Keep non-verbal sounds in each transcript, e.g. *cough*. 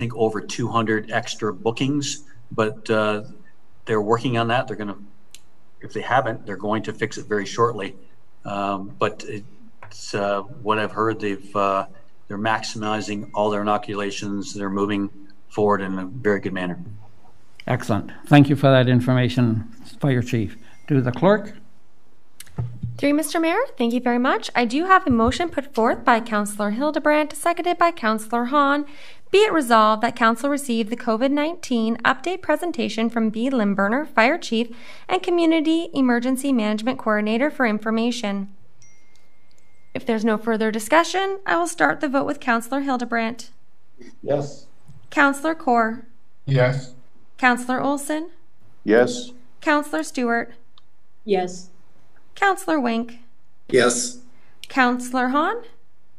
think, over 200 extra bookings, but uh, they're working on that. They're going to, if they haven't, they're going to fix it very shortly. Um, but it's uh, what I've heard. They've uh, they're maximizing all their inoculations. They're moving forward in a very good manner. Excellent. Thank you for that information, Fire Chief. To the clerk. Through Mr. Mayor, thank you very much. I do have a motion put forth by Councillor Hildebrandt, seconded by Councillor Haun. Be it resolved that Council receive the COVID 19 update presentation from B. Lymburner, Fire Chief and Community Emergency Management Coordinator for information. If there's no further discussion, I will start the vote with Councillor Hildebrandt. Yes. Councillor Kore. Yes. Councillor Olson. Yes. Councillor Stewart. Yes. Councillor Wink. Yes. Councillor Haun.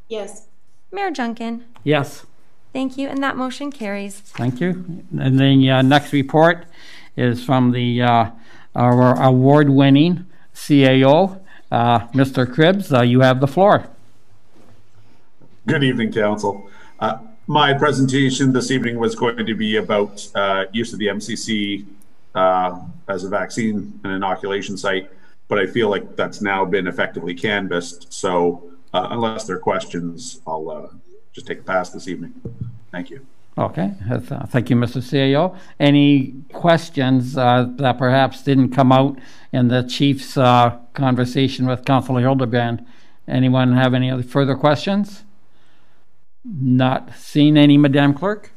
Yes. Mayor Junkin. Yes. Thank you, and that motion carries. Thank you. And the uh, next report is from the uh, our award-winning CAO, uh, Mr. Cribbs. Uh, you have the floor. Good evening, Council. Uh, my presentation this evening was going to be about uh, use of the MCC as a vaccine and inoculation site but I feel like that's now been effectively canvassed. So uh, unless there are questions, I'll uh, just take a pass this evening. Thank you. Okay, uh, thank you, Mr. CAO. Any questions uh, that perhaps didn't come out in the chief's uh, conversation with Councilor Hildebrandt? Anyone have any other further questions? Not seen any, Madam Clerk?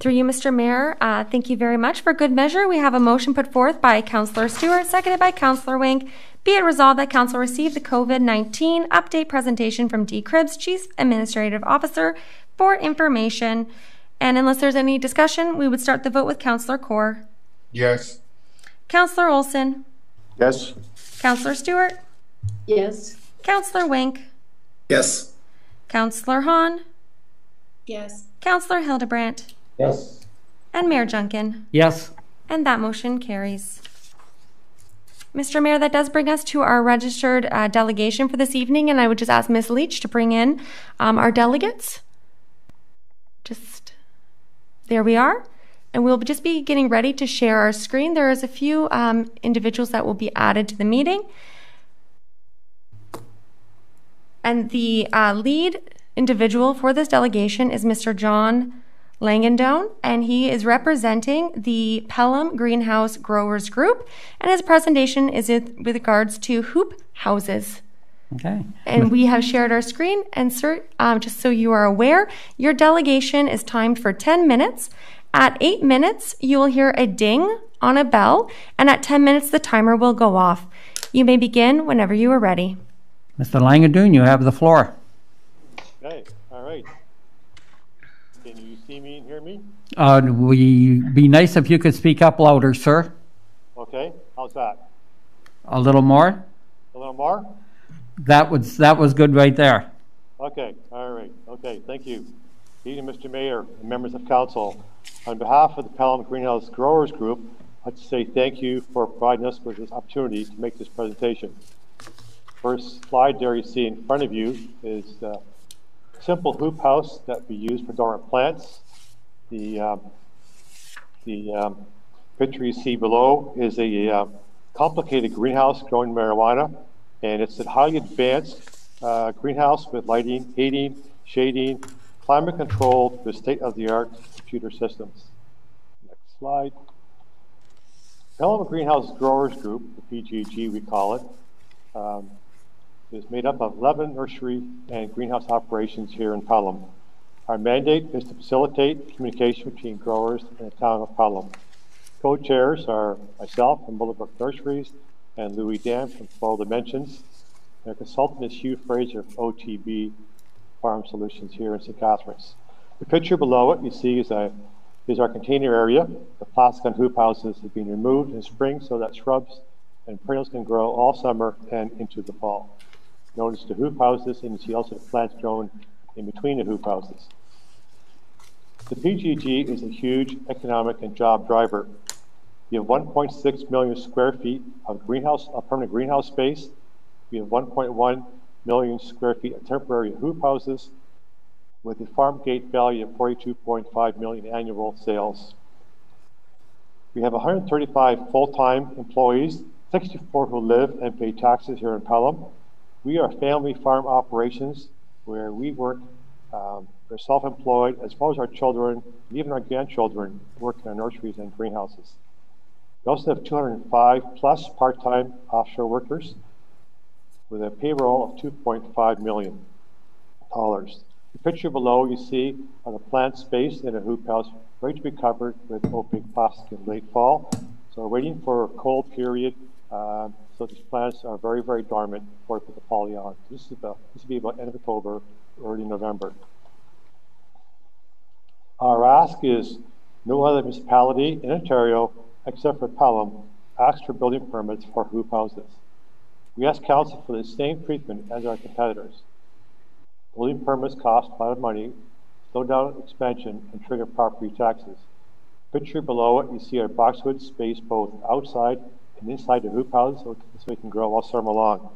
Through you, Mr. Mayor, uh, thank you very much. For good measure, we have a motion put forth by Councillor Stewart, seconded by Councillor Wink. Be it resolved that Council receive the COVID 19 update presentation from D. Cribbs, Chief Administrative Officer, for information. And unless there's any discussion, we would start the vote with Councillor Kore. Yes. Councillor Olson. Yes. Councillor Stewart. Yes. Councillor Wink. Yes. Councillor Haun. Yes. Councillor Hildebrandt. Yes. And Mayor Junkin. Yes. And that motion carries. Mr. Mayor, that does bring us to our registered uh, delegation for this evening, and I would just ask Ms. Leach to bring in um, our delegates. Just there we are. And we'll just be getting ready to share our screen. There is a few um, individuals that will be added to the meeting. And the uh, lead individual for this delegation is Mr. John Langendoen, and he is representing the Pelham Greenhouse Growers Group, and his presentation is with regards to hoop houses. Okay. And we have shared our screen, and sir, um, just so you are aware, your delegation is timed for 10 minutes. At 8 minutes, you will hear a ding on a bell, and at 10 minutes, the timer will go off. You may begin whenever you are ready. Mr. Langendoen, you have the floor. Okay, all right see me and hear me? Uh, we be nice if you could speak up louder, sir. Okay, how's that? A little more. A little more. That was that was good right there. Okay, all right. Okay, thank you. Evening, Mr. Mayor and members of council. On behalf of the Pelham Greenhouse Growers Group, I'd like to say thank you for providing us with this opportunity to make this presentation. First slide there you see in front of you is uh, simple hoop house that we use for dormant plants. The, um, the um, picture you see below is a uh, complicated greenhouse growing marijuana, and it's a highly advanced uh, greenhouse with lighting, heating, shading, climate controlled with state-of-the-art computer systems. Next slide. Pelham Greenhouse Growers Group, the PGG we call it, um, is made up of 11 nursery and greenhouse operations here in Pelham. Our mandate is to facilitate communication between growers and the town of Pelham. Co-chairs are myself from Willowbrook Nurseries and Louis Dam from Floral Dimensions. Our consultant is Hugh Fraser of OTB Farm Solutions here in St. Catharines. The picture below it you see is, a, is our container area. The plastic on hoop houses have been removed in spring so that shrubs and perennials can grow all summer and into the fall notice the hoop houses, and you see also the plants grown in between the hoop houses. The PGG is a huge economic and job driver. We have 1.6 million square feet of greenhouse, of permanent greenhouse space. We have 1.1 million square feet of temporary hoop houses, with a farm gate value of 42.5 million annual sales. We have 135 full-time employees, 64 who live and pay taxes here in Pelham. We are family farm operations where we work, um, we're self-employed, as well as our children, and even our grandchildren work in our nurseries and greenhouses. We also have 205 plus part-time offshore workers with a payroll of 2.5 million dollars. The picture below you see are the plants based in a hoop house ready to be covered with opaque plastic in late fall. So we're waiting for a cold period. Uh, so these plants are very, very dormant before we put the poly on. This is about this will be about end of October, early November. Our ask is no other municipality in Ontario except for Pelham asks for building permits for hoop houses. We ask council for the same treatment as our competitors. Building permits cost a lot of money, slow down expansion, and trigger property taxes. Picture below it, you see our boxwood space both outside and inside the hoop houses so we can grow all summer long.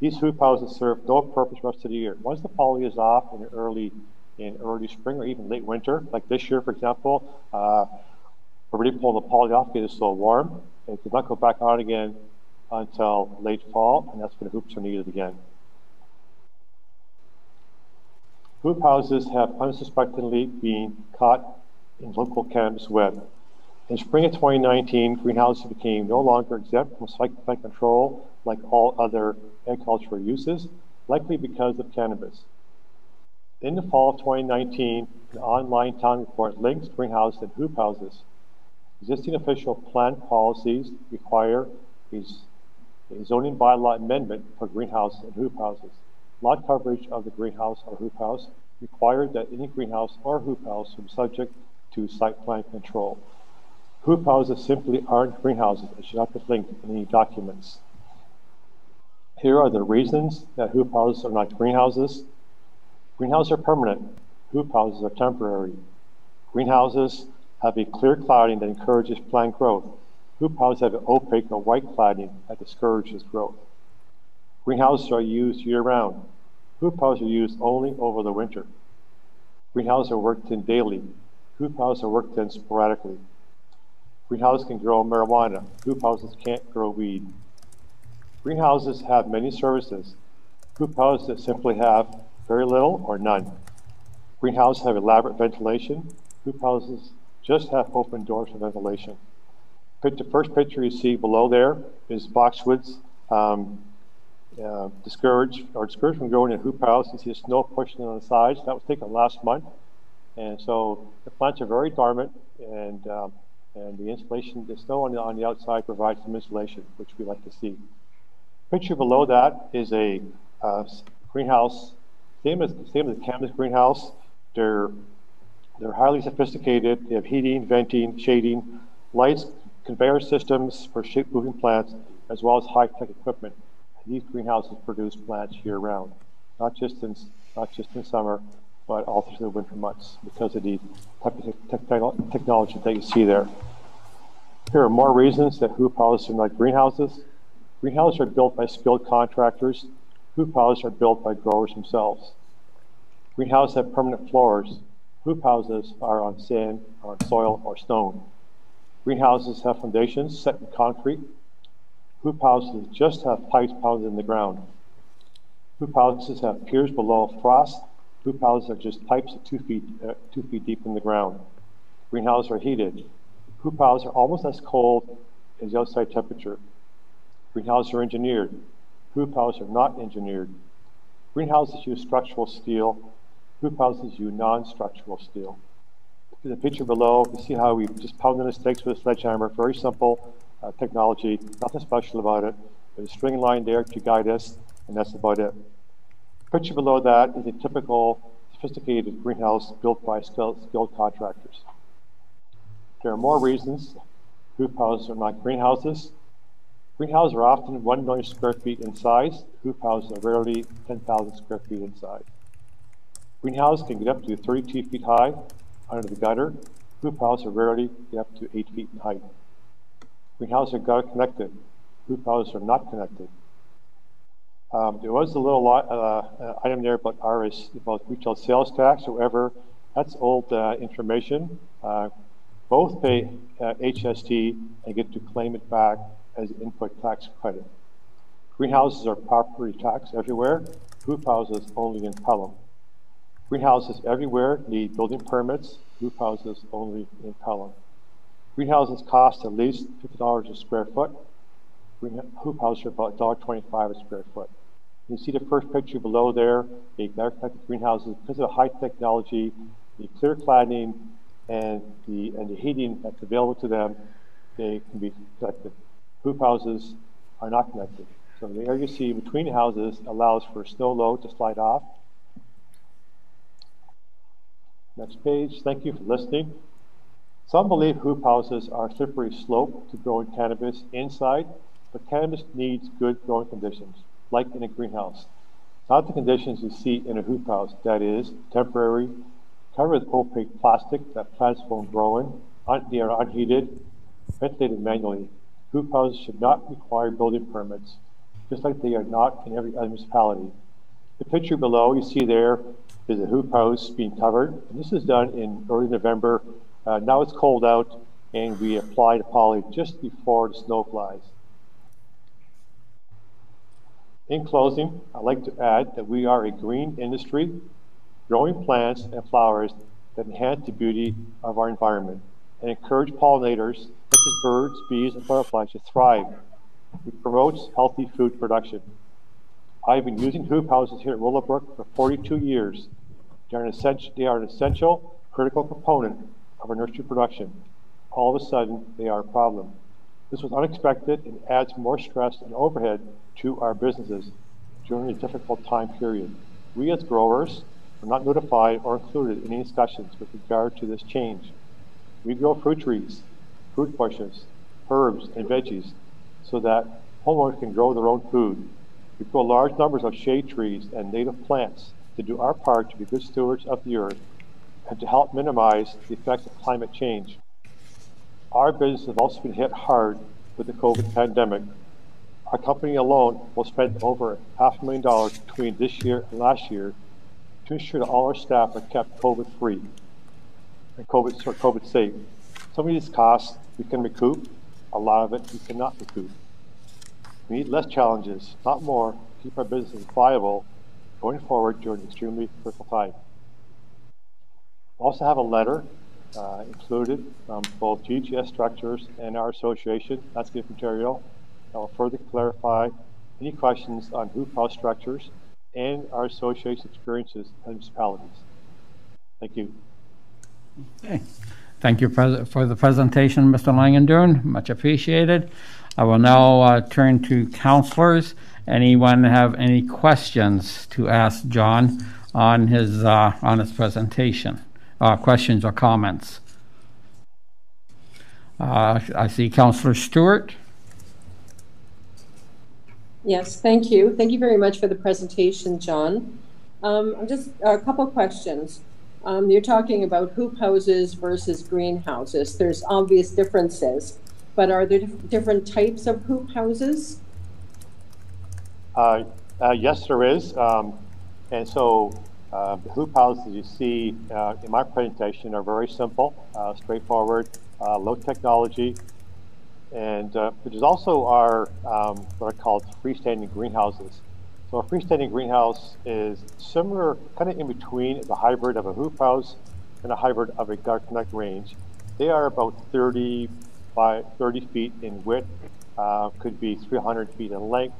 These hoop houses serve no purpose the rest of the year. Once the poly is off in early in early spring or even late winter, like this year, for example, uh, we're already pulling the poly off because it's so warm. It does not go back on again until late fall, and that's when the hoops are needed again. Hoop houses have unsuspectingly been caught in local cannabis web. In spring of 2019, greenhouses became no longer exempt from site plan control like all other agricultural uses, likely because of cannabis. In the fall of 2019, an online town report links greenhouses and hoop houses. Existing official plant policies require a zoning bylaw amendment for greenhouses and hoop houses. Lot coverage of the greenhouse or hoop house required that any greenhouse or hoop house be subject to site plan control. Hoop houses simply aren't greenhouses and should not be linked in any documents. Here are the reasons that hoop houses are not greenhouses. Greenhouses are permanent. Hoop houses are temporary. Greenhouses have a clear cladding that encourages plant growth. Hoop houses have an opaque or white cladding that discourages growth. Greenhouses are used year-round. Hoop houses are used only over the winter. Greenhouses are worked in daily. Hoop houses are worked in sporadically. Greenhouses can grow marijuana. Hoop houses can't grow weed. Greenhouses have many services. Hoop houses simply have very little or none. Greenhouses have elaborate ventilation. Hoop houses just have open doors for ventilation. The first picture you see below there is boxwoods um, uh, discouraged or discouraged from growing in hoop house. You see the snow pushing on the sides. That was taken last month. And so the plants are very dormant and um, and the insulation, the snow on the, on the outside provides some insulation, which we like to see. Picture below that is a uh, greenhouse, same as same as the canvas greenhouse. They're they're highly sophisticated. They have heating, venting, shading, lights, conveyor systems for shape moving plants, as well as high tech equipment. These greenhouses produce plants year round, not just in not just in summer, but all through the winter months because of the type of technology that you see there. Here are more reasons that houses are not greenhouses. Greenhouses are built by skilled contractors. Hoop houses are built by growers themselves. Greenhouses have permanent floors. Hoop houses are on sand, or on soil, or stone. Greenhouses have foundations set in concrete. Hoop houses just have pipes pounded in the ground. Hoop houses have piers below frost Hoop houses are just pipes two feet, uh, two feet deep in the ground. Greenhouses are heated. Hoop houses are almost as cold as the outside temperature. Greenhouses are engineered. Hoop houses are not engineered. Greenhouses use structural steel. Hoop houses use non-structural steel. In the picture below, you see how we just pounded the stakes with a sledgehammer. Very simple uh, technology, nothing special about it. There's a string line there to guide us, and that's about it. Picture below that is a typical sophisticated greenhouse built by skilled, contractors. There are more reasons hoop houses are not greenhouses. Greenhouses are often 1 million square feet in size. Hoop houses are rarely 10,000 square feet in size. Greenhouses can get up to 32 feet high under the gutter. Hoop houses are rarely get up to 8 feet in height. Greenhouses are gutter connected. Hoop houses are not connected. Um, there was a little lot, uh, uh, item there about RS, about retail sales tax. However, that's old uh, information. Uh, both pay uh, HST and get to claim it back as input tax credit. Greenhouses are property tax everywhere. Hoop houses only in Pelham. Greenhouses everywhere need building permits. Hoop houses only in Pelham. Greenhouses cost at least fifty dollars a square foot. Hoop houses are about $1.25 a square foot. You see the first picture below there, the architected greenhouses, because of the high technology, the clear cladding, and the, and the heating that's available to them, they can be connected. Hoop houses are not connected. So the air you see between houses allows for snow load to slide off. Next page, thank you for listening. Some believe hoop houses are a slippery slope to growing cannabis inside, but cannabis needs good growing conditions, like in a greenhouse. Not the conditions you see in a hoop house, that is, temporary, covered with opaque plastic that plants won't grow in, they are unheated, ventilated manually. Hoop houses should not require building permits, just like they are not in every other municipality. The picture below you see there is a hoop house being covered, and this is done in early November. Uh, now it's cold out, and we apply the poly just before the snow flies. In closing, I'd like to add that we are a green industry, growing plants and flowers that enhance the beauty of our environment and encourage pollinators, as birds, bees, and butterflies, to thrive. It promotes healthy food production. I've been using hoop houses here at Willowbrook for 42 years. They are, an essential, they are an essential, critical component of our nursery production. All of a sudden, they are a problem. This was unexpected and adds more stress and overhead to our businesses during a difficult time period. We as growers were not notified or included in any discussions with regard to this change. We grow fruit trees, fruit bushes, herbs, and veggies so that homeowners can grow their own food. We grow large numbers of shade trees and native plants to do our part to be good stewards of the earth and to help minimize the effects of climate change. Our business has also been hit hard with the COVID pandemic. Our company alone will spend over half a million dollars between this year and last year to ensure that all our staff are kept COVID free and COVID, COVID safe. Some of these costs we can recoup, a lot of it we cannot recoup. We need less challenges, not more, to keep our businesses viable going forward during an extremely critical time. We also have a letter uh, included from both GGS Structures and our association, Landscape material. that will further clarify any questions on hoop house structures and our association's experiences in municipalities. Thank you. Okay. Thank you for the presentation, Mr. Langendoen. Much appreciated. I will now uh, turn to counselors. Anyone have any questions to ask John on his uh, on his presentation? Uh, questions or comments? Uh, I see Councillor Stewart. Yes, thank you. Thank you very much for the presentation, John. Um, just a couple questions. Um, you're talking about hoop houses versus greenhouses. There's obvious differences, but are there dif- different types of hoop houses? Uh, uh, yes, there is. Um, and so uh, the hoop houses you see uh, in my presentation are very simple, uh, straightforward, uh, low technology. And but there's also our um, what are called freestanding greenhouses. So a freestanding greenhouse is similar, kind of in between the hybrid of a hoop house and a hybrid of a Garden range. They are about 30 by 30 feet in width, uh, could be 300 feet in length.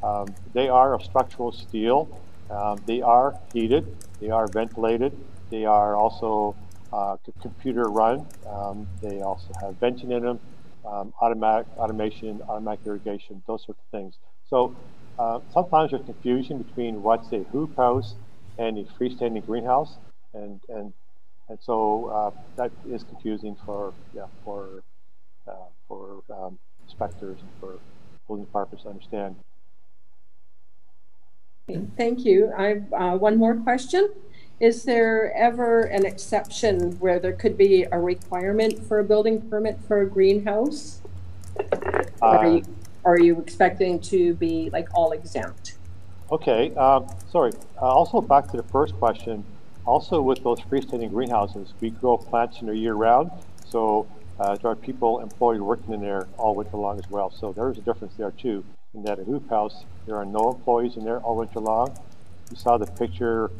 Um, they are of structural steel. Um, they are heated. They are ventilated. They are also uh, computer run. Um, they also have venting in them, um, automatic automation, automatic irrigation, those sorts of things. So uh, sometimes there's confusion between what's a hoop house and a freestanding greenhouse, and and and so uh, that is confusing for yeah for uh, for um, inspectors and for building departments to understand. Thank you. I've uh, one more question. Is there ever an exception where there could be a requirement for a building permit for a greenhouse? Are Uh, you, expecting to be like all exempt? Okay, um, sorry. Uh, also back to the first question. Also with those freestanding greenhouses, we grow plants in there year round. So uh, there are people employed working in there all winter long as well. So there is a difference there too. In that a hoop house, there are no employees in there all winter long. You saw the picture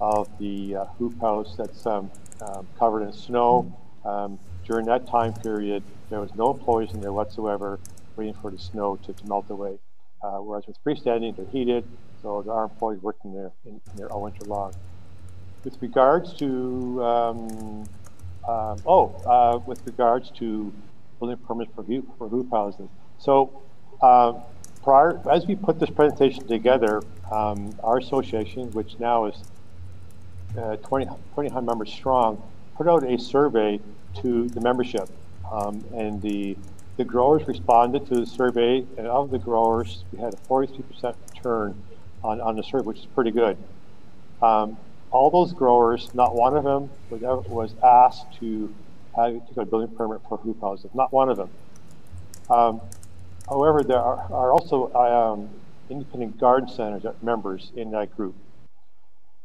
of the uh, hoop house that's um, um, covered in snow. Um, during that time period, there was no employees in there whatsoever waiting for the snow to, to melt away. Uh, whereas with freestanding, they're heated, so there are employees working there in, in there all winter long. With regards to, um, um, oh, uh, with regards to building permits for hoop, for hoop houses. So, um, prior, as we put this presentation together, um, our association, which now is uh, 20, 20 members strong, put out a survey to the membership. Um, and the, the growers responded to the survey, and of the growers, we had a 43% return on, on the survey, which is pretty good. Um, all those growers, not one of them was, ever, was asked to have to get a building permit for hoop houses. Not one of them. Um, however, there are, are also um, independent garden centers members in that group,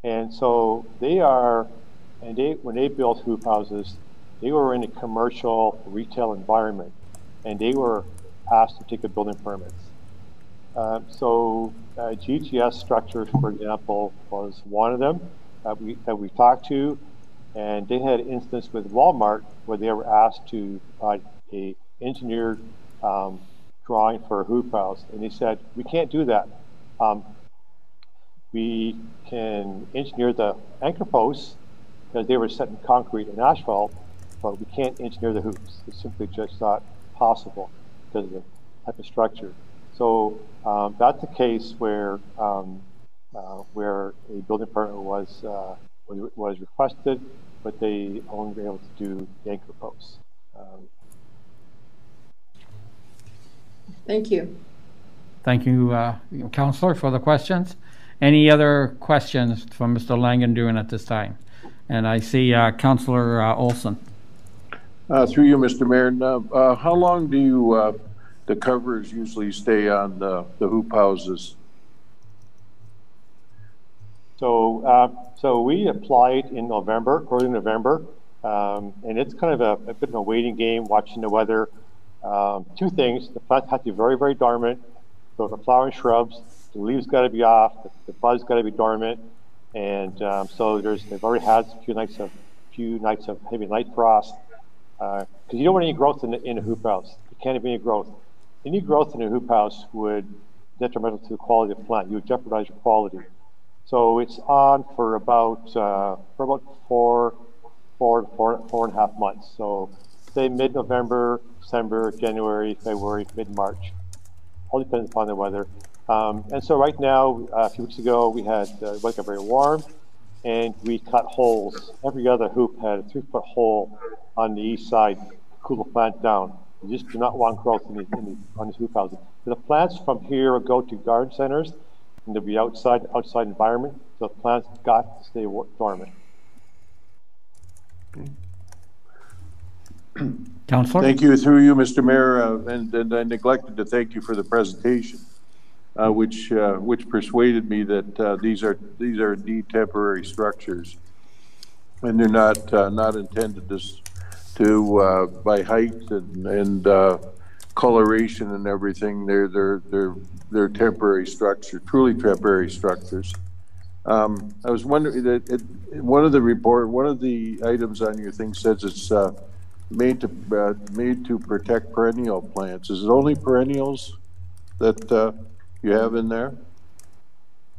and so they are, and they when they built hoop houses, they were in a commercial retail environment, and they were asked to take a building permits. Uh, so uh, GGS structures, for example, was one of them that we that we talked to, and they had an instance with Walmart where they were asked to provide a engineered um, drawing for a hoop house, and they said we can't do that. Um, we can engineer the anchor posts because they were set in concrete and asphalt, but we can't engineer the hoops. It's simply just not possible because of the type of structure. So um, that's a case where um, uh, where a building permit was, uh, was requested, but they only were able to do the anchor posts. Um, Thank you. Thank you, uh, Councillor, for the questions. Any other questions from Mr. Langendoen at this time? And I see uh, Councillor uh, Olson. Uh, through you, Mr. Mayor, uh, how long do you, uh, the covers usually stay on the, the hoop houses? So, uh, so we applied in November, early November, um, and it's kind of a, a, bit of a waiting game, watching the weather. Um, two things: the plants have to be very, very dormant. So the flowering shrubs, the leaves got to be off, the, the buds got to be dormant, and um, so there's they've already had a few nights of few nights of heavy night frost because uh, you don't want any growth in, in a hoop house. You can't have any growth. Any growth in a hoop house would detrimental to the quality of the plant. You would jeopardize your quality. So it's on for about uh, for about four, four, four, four and a half months. So say mid-November, December, January, February, mid-March. All depends upon the weather. Um, and so right now, uh, a few weeks ago, we had uh, it got very warm, and we cut holes. Every other hoop had a three-foot hole on the east side to cool the plant down. You just do not want growth in the, in the, on these hoop houses. The plants from here will go to garden centers and they'll be outside outside environment. So the plants got to stay dormant. Councillor? Thank you. Through you, Mr. Mayor, uh, and, and I neglected to thank you for the presentation, uh, which uh, which persuaded me that uh, these are these are indeed temporary structures, and they're not uh, not intended to to uh, by height and, and coloration and everything. They're they're they're they're temporary structures, truly temporary structures. Um, I was wondering that it, one of the report, one of the items on your thing says it's uh, made to uh, made to protect perennial plants. Is it only perennials that uh, you have in there?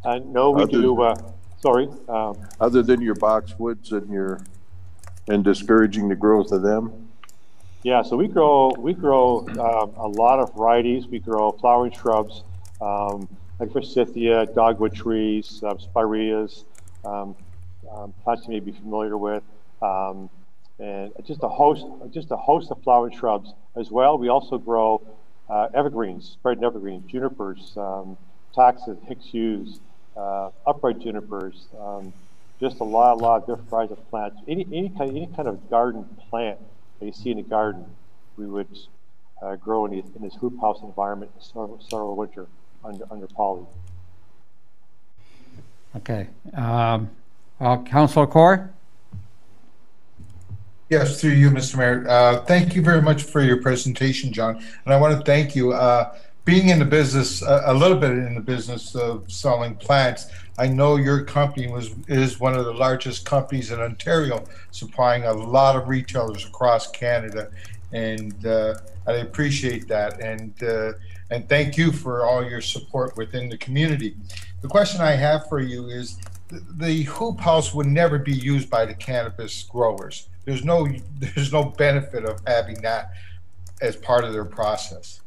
Uh, no, we other, do. Uh, sorry. Um, other than your boxwoods and your and discouraging the growth of them. Yeah, so we grow we grow um, a lot of varieties. We grow flowering shrubs um, like forsythia, dogwood trees, uh, spireas, um, um, plants you may be familiar with, um, and just a host just a host of flowering shrubs as well. We also grow uh, evergreens, spread evergreens, junipers, um, taxus, Hicks yews, uh, upright junipers. Um, just a lot, a lot of different varieties of plants. Any any kind any kind of garden plant that you see in the garden, we would uh, grow in, in this hoop house environment in summer, winter under, under poly. Okay. Um, uh, Councilor Kore? Yes, through you, Mr. Mayor. Uh, Thank you very much for your presentation, John. And I want to thank you. uh, Being in the business, a a little bit in the business of selling plants, I know your company was, is one of the largest companies in Ontario, supplying a lot of retailers across Canada. And uh, I appreciate that. And, uh, and thank you for all your support within the community. The question I have for you is, the hoop house would never be used by the cannabis growers. There's no, there's no benefit of having that as part of their process.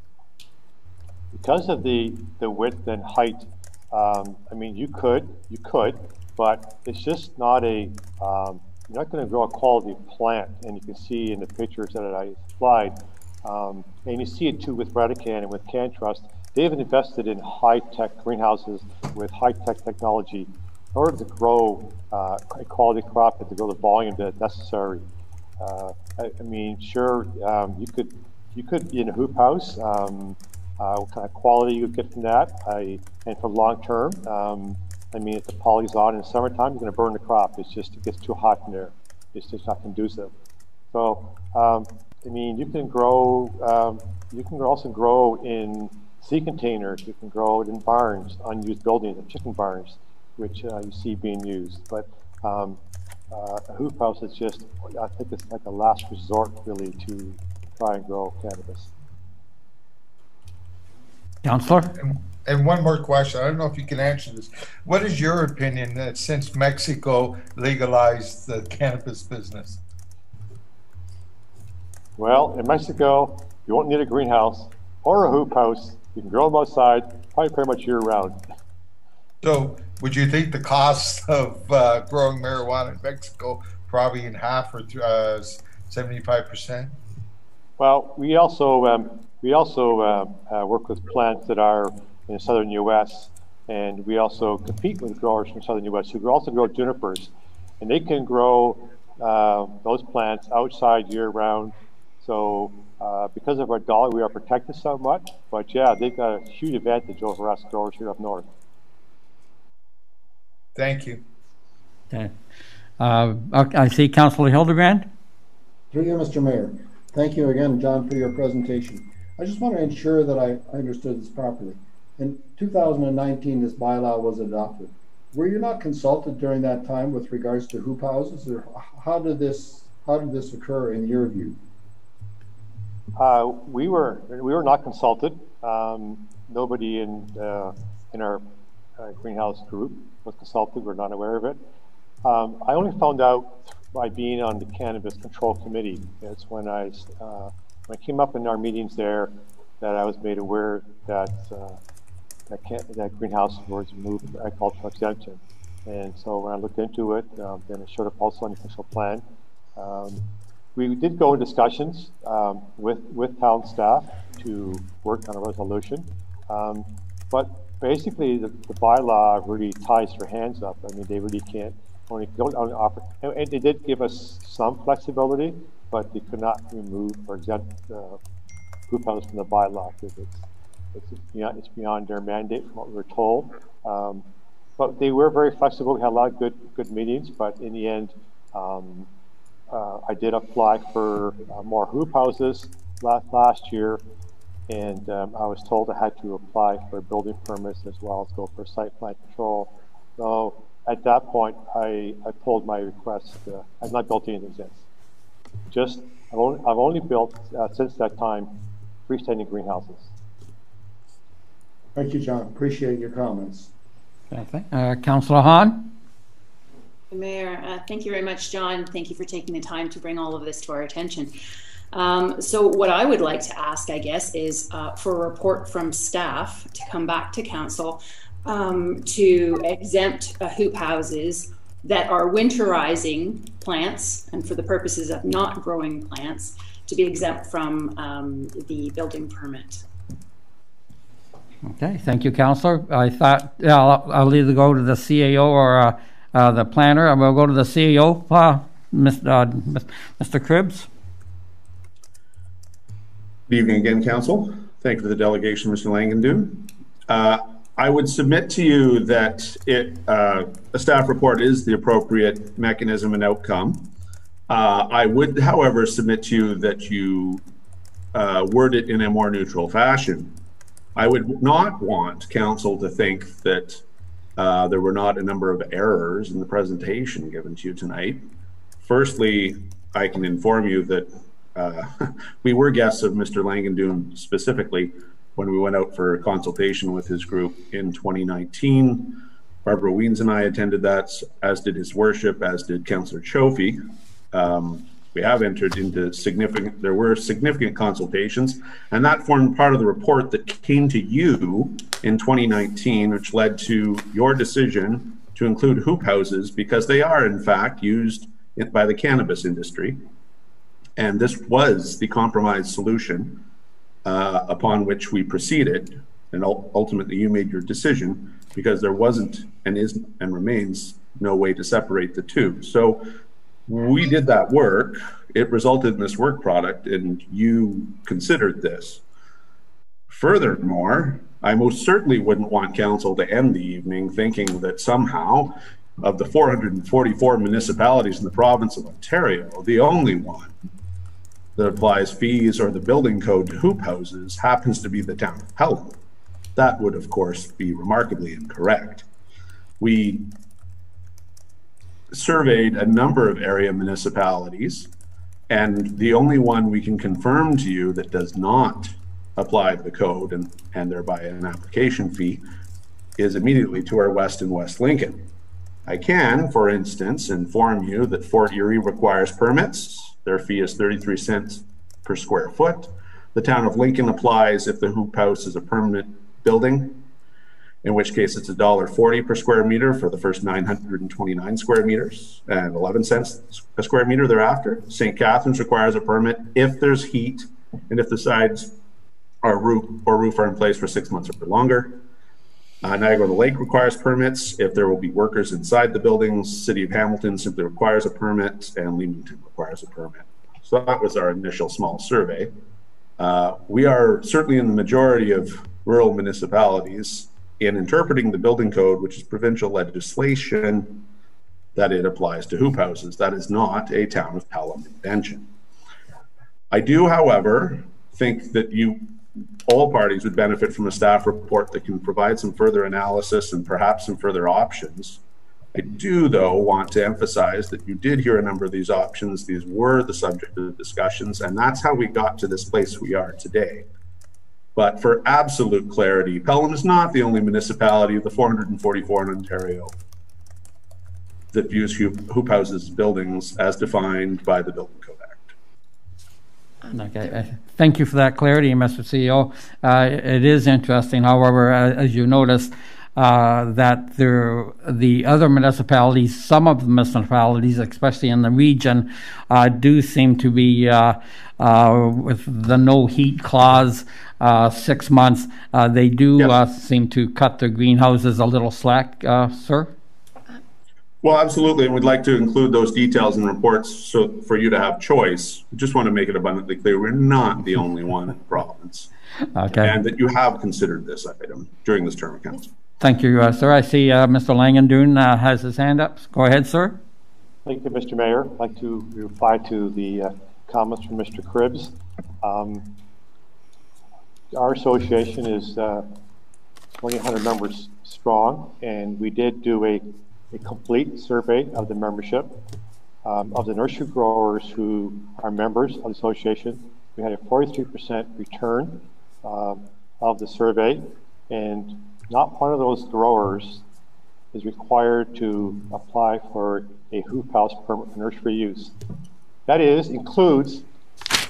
Because of the, the width and height, um, I mean, you could, you could, but it's just not a, um, you're not gonna grow a quality plant, and you can see in the pictures that I supplied, um, and you see it too with RedeCan and with CanTrust, they've invested in high-tech greenhouses with high-tech technology in order to grow, uh, a quality crop and to grow the volume that's necessary. Uh, I, I mean, sure, um, you could, you could be in a hoop house, um, uh, what kind of quality you get from that, I, and for long term, um, I mean, if the poly's on in the summertime, you're gonna burn the crop, it's just, it gets too hot in there, it's just not conducive. So, um, I mean, you can grow, um, you can also grow in sea containers, you can grow it in barns, unused buildings, chicken barns, which, uh, you see being used, but, um, uh, a hoop house is just, I think it's like a last resort really to try and grow cannabis. Councilor? And- And one more question, I don't know if you can answer this. What is your opinion that since Mexico legalized the cannabis business? Well, in Mexico, you won't need a greenhouse or a hoop house. You can grow them outside, probably pretty much year round. So would you think the cost *laughs* of uh, growing marijuana in Mexico probably in half or uh, seventy-five percent? Well, we also um, we also uh, uh, work with plants that are in the southern U.S. and we also compete with growers from southern U.S. who also grow junipers, and they can grow uh, those plants outside year round. So uh, because of our dollar, we are protected somewhat. But yeah, they've got a huge advantage over us growers here up north. Thank you. Okay. Uh, I see Councilor Hildebrandt. Through you, Mr. Mayor. Thank you again, John, for your presentation. I just want to ensure that I I understood this properly. In 2019, this bylaw was adopted. Were you not consulted during that time with regards to hoop houses, or how did this, how did this occur in your view? Uh, we were we were not consulted. Um, nobody in uh, in our uh, greenhouse group was consulted. We're not aware of it. Um, I only found out by being on the cannabis control committee. It's when I uh, when I came up in our meetings there that I was made aware that uh, that, that greenhouse was moved to agricultural exemption. And so when I looked into it, um, then it showed up also on the official plan. Um, we did go in discussions um, with with town staff to work on a resolution, um, but basically the, the bylaw really ties their hands up. I mean, they really can't only don't only offer, and, and they did give us some flexibility, but they could not remove or exempt uh, homes from the bylaw because it's it's beyond it's beyond their mandate from what we were told. Um, but they were very flexible. We had a lot of good good meetings, but in the end. Um, uh, I did apply for uh, more hoop houses last, last year, and um, I was told I had to apply for building permits as well as go for site plan control. So at that point, I, I pulled my request. Uh, I've not built anything since. Just I've only, I've only built uh, since that time freestanding greenhouses. Thank you, John. Appreciate your comments. Okay. Uh, Councilor Haun. Mayor, uh, thank you very much, John. Thank you for taking the time to bring all of this to our attention. Um, so, what I would like to ask, I guess, is uh, for a report from staff to come back to council um, to exempt uh, hoop houses that are winterizing plants and for the purposes of not growing plants to be exempt from um, the building permit. Okay, thank you, Councilor. I thought, yeah, I'll, I'll either go to the CAO or uh, uh, the planner. I will go to the CAO, uh, Mr. Uh, Mr. Cribbs. Good evening again, Council. Thank you for the delegation, Mr. Langendoen. Uh, I would submit to you that it, uh, a staff report is the appropriate mechanism and outcome. Uh, I would, however, submit to you that you uh, word it in a more neutral fashion. I would not want council to think that uh, there were not a number of errors in the presentation given to you tonight. Firstly, I can inform you that uh, *laughs* we were guests of Mr. Langendoen specifically when we went out for a consultation with his group in 2019. Barbara Wiens and I attended that, as did his worship, as did Councillor Chofie. Um, we have entered into significant, there were significant consultations, and that formed part of the report that came to you in 2019, which led to your decision to include hoop houses because they are, in fact, used by the cannabis industry. And this was the compromise solution uh, upon which we proceeded. And ultimately, you made your decision because there wasn't and is and remains no way to separate the two. So we did that work. It resulted in this work product, and you considered this. Furthermore, I most certainly wouldn't want council to end the evening thinking that somehow, of the 444 municipalities in the province of Ontario, the only one that applies fees or the building code to hoop houses happens to be the town of Pelham. That would, of course, be remarkably incorrect. We surveyed a number of area municipalities, and the only one we can confirm to you that does not apply the code and, and thereby an application fee is immediately to our west and West Lincoln. I can, for instance, inform you that Fort Erie requires permits. Their fee is 33 cents per square foot. The town of Lincoln applies if the hoop house is a permanent building in which case it's $1.40 per square meter for the first 929 square meters and 11 cents a square meter thereafter. St. Catharines requires a permit if there's heat and if the sides are roof or roof are in place for six months or longer. Uh, Niagara the Lake requires permits if there will be workers inside the buildings. City of Hamilton simply requires a permit, and Leamington requires a permit. So that was our initial small survey. Uh, we are certainly in the majority of rural municipalities in interpreting the building code, which is provincial legislation, that it applies to hoop houses. That is not a town of Pelham invention. I do, however, think that you all parties would benefit from a staff report that can provide some further analysis and perhaps some further options. I do, though, want to emphasize that you did hear a number of these options. These were the subject of the discussions, and that's how we got to this place we are today. But for absolute clarity, Pelham is not the only municipality of the 444 in Ontario that views hoop, hoop houses buildings as defined by the Building Code. Okay, uh, thank you for that clarity, Mr. CEO. Uh, it is interesting, however, as you noticed, uh, that there, the other municipalities, some of the municipalities, especially in the region, uh, do seem to be uh, uh with the no heat clause, uh, six months. Uh, they do yes. seem to cut their greenhouses a little slack, sir. Well, absolutely, and we'd like to include those details in reports so for you to have choice. We just want to make it abundantly clear we're not the only one in the province. Okay. And that you have considered this item during this term of council. Thank you, uh, sir. I see uh, Mr. Langendoen uh, has his hand up. Go ahead, sir. Thank you, Mr. Mayor. I'd like to reply to the uh, comments from Mr. Cribbs. Um, our association is uh, 2,800 members strong, and we did do a, a complete survey of the membership um, of the nursery growers who are members of the association. We had a 43% return uh, of the survey, and not one of those growers is required to apply for a hoop house permit for nursery use. That is, includes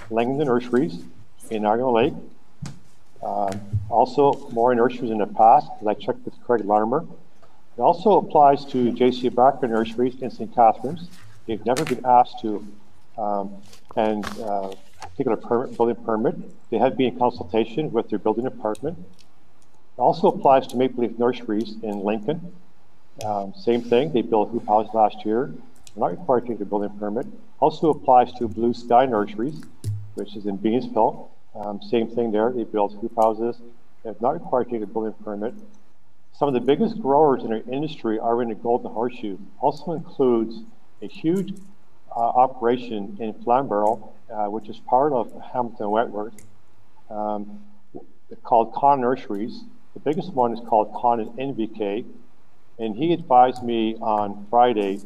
Langdon Nurseries in Niagara Lake. Um, also, more nurseries in the past, as I checked with Craig Larmer. It also applies to J.C. Barker Nurseries in St. Catharines. They've never been asked to, um, and uh, particular permit, building permit. They have been in consultation with their building department it also applies to Maple Leaf Nurseries in Lincoln. Um, same thing, they built hoop houses last year. They're not required to take a building permit. Also applies to Blue Sky Nurseries, which is in Beamsville. Um, same thing there, they built hoop houses. They're not required to take a building permit. Some of the biggest growers in our industry are in the Golden Horseshoe. Also includes a huge uh, operation in Flamborough, uh, which is part of Hamilton Wentworth, um, called Connon Nurseries. The biggest one is called Con and NVK. And he advised me on Friday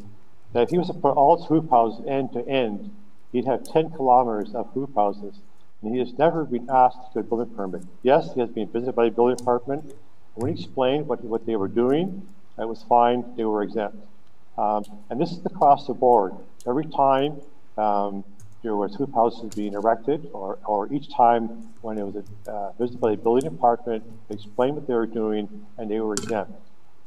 that if he was to put all his hoop houses end to end, he'd have 10 kilometers of hoop houses. And he has never been asked to get a building permit. Yes, he has been visited by the building department. When he explained what, what they were doing, it was fine, they were exempt. Um, and this is across the board. Every time um, there was hoop houses being erected, or, or each time when it was uh, visited by the building department, they explained what they were doing, and they were exempt.